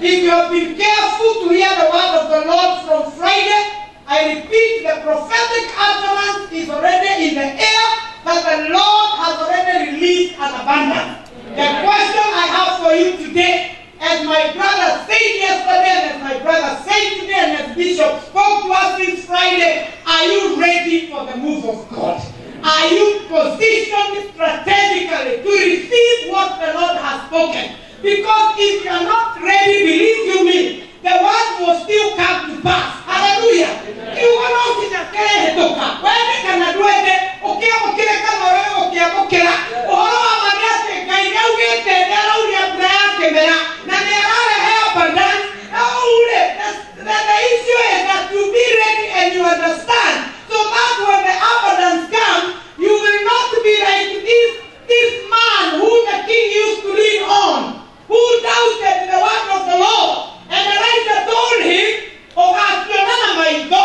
If you have been careful to hear the word of the Lord from Friday, I repeat, the prophetic utterance is already in the air that the Lord has already released an abundance. The question I have for you today, as my brother said yesterday, and as my brother said today, and as Bishop spoke to us this Friday, are you ready for the move of God? Are you positioned strategically to receive what the Lord has spoken? Because if you are not ready, believe you me, the word will still come to pass. Hallelujah. Kiugo no nginya kĩrĩhĩtũka. Wende kana ndwende, ũkĩamũkĩre kana wewe ũkĩamũkĩra. Ũhoro wa ma nĩ atĩ Ngai nĩaugĩte nĩarauria mbura ya kĩmera na nĩararehe abundance. Na ũure, the, the, the issue is that you be ready and you understand so that when the abundance comes, you will not be like this, this man who the king used to lean on, who doubted the word of the Lord. And Elijah told him, ũgakĩona na maitho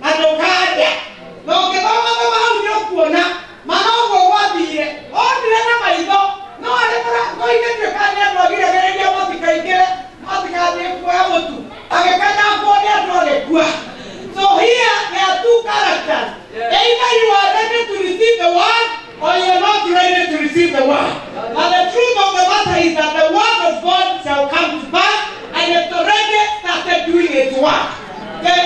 na ndũkarĩa. Na ũngĩthoma thoma hau nĩũkuona, ma noguo gwathire. Onire na maitho, no arĩa mũrango-inĩ tuĩka nĩ andũ agiragĩrĩria matikaingĩre, matigathiĩ kuoya mũtu. Agĩkanyangwo nĩ andũ agĩkua. So here there are two characters. Either you are ready to receive the word or you are not ready to receive the word. And the truth of the matter is that the word of God shall come to pass and it's already started doing its work. The,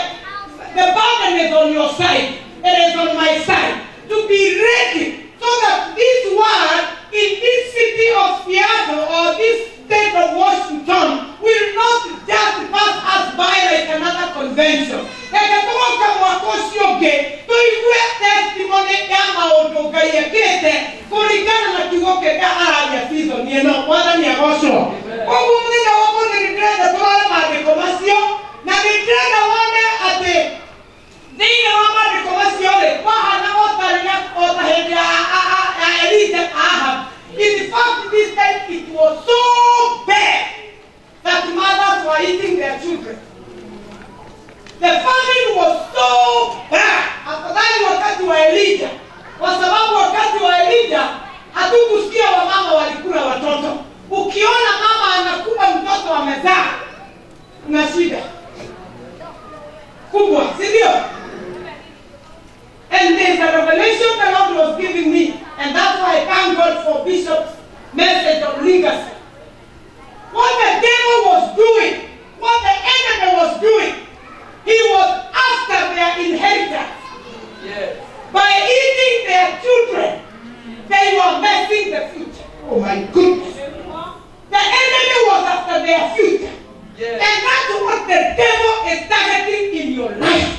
the burden is on your side. It is on my side. To be ready so that this word in this city of Seattle or this state of Washington will not just pass us by like another convention. Ĩgĩtũgũka mwaka ũcio ũngĩ tũigue testimony ya maũndũ Ngai ekĩte kũringana na kiugo kĩrĩa araria season ĩno mwathani agocwo. Koguo mũthenya wa ũmũthĩ nĩndĩrenda tũrore maandĩko macio na nĩndĩrenda wone atĩ thĩinĩ wa maandĩko macio rĩ wahana otarĩa ota hĩndĩ ya a- a- ya Elijah Ahab. In time it was so bad that mothers were eating their children. The famine was so bad. Afadhali wakati wa Elijah, kwa sababu wakati wa Elijah hatukusikia wamama walikula watoto ukiona mama anakula mtoto amezaa una shida kubwa si ndio and there's a revelation the lord was giving me and that's why i thank god for bishop's message of legacy what the devil was doing what the enemy was doing he was after their inheritance Yes. by eating their children they were messing the future oh my goodness the enemy was after their future Yes. and that's what the devil is targeting in your life.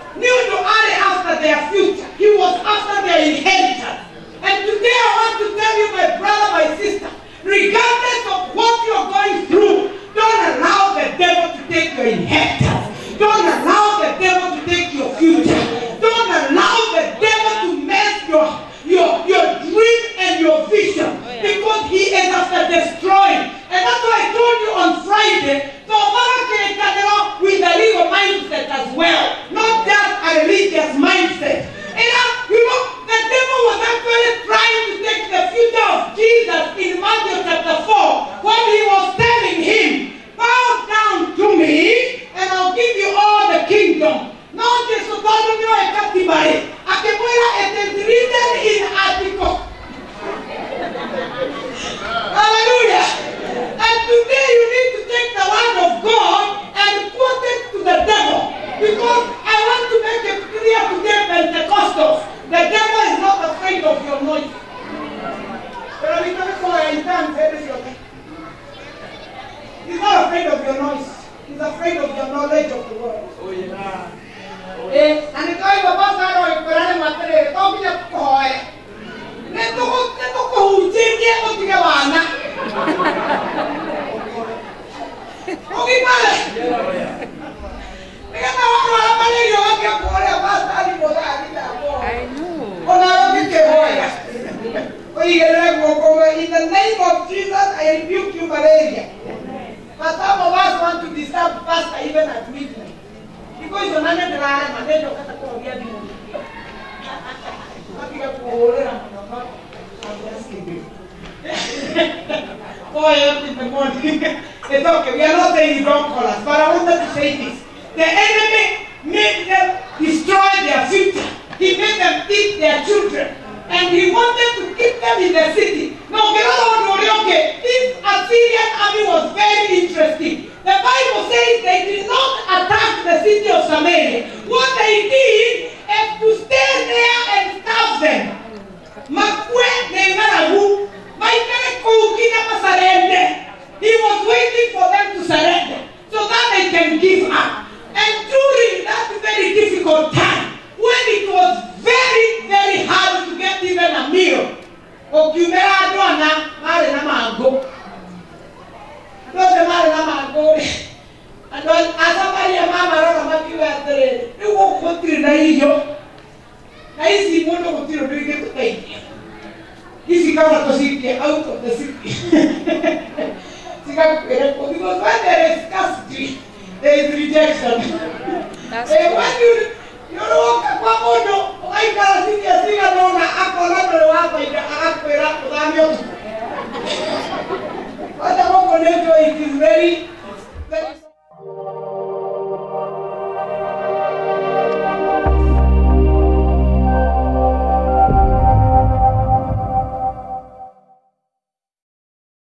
nĩ ũndũ arĩ after their future. He was after their inheritance. And today I want to tell you, my brother, my sister, regardless of what you're going through, don't allow the devil to take your inheritance. Don't allow the devil to take your future. Don't allow the devil to mess your your dream and your vision because he is after destroying. And that's why I told you on Friday, so with a legal mindset as well, not just a religious mindset. And uh, you know, the devil was actually trying to take the future of Jesus in Matthew chapter 4 when he was telling him, Bow down to me, and I'll give you all the kingdom. No, Jesus told him, "You're a captivity." Akimwira, it is written in article. Thank you.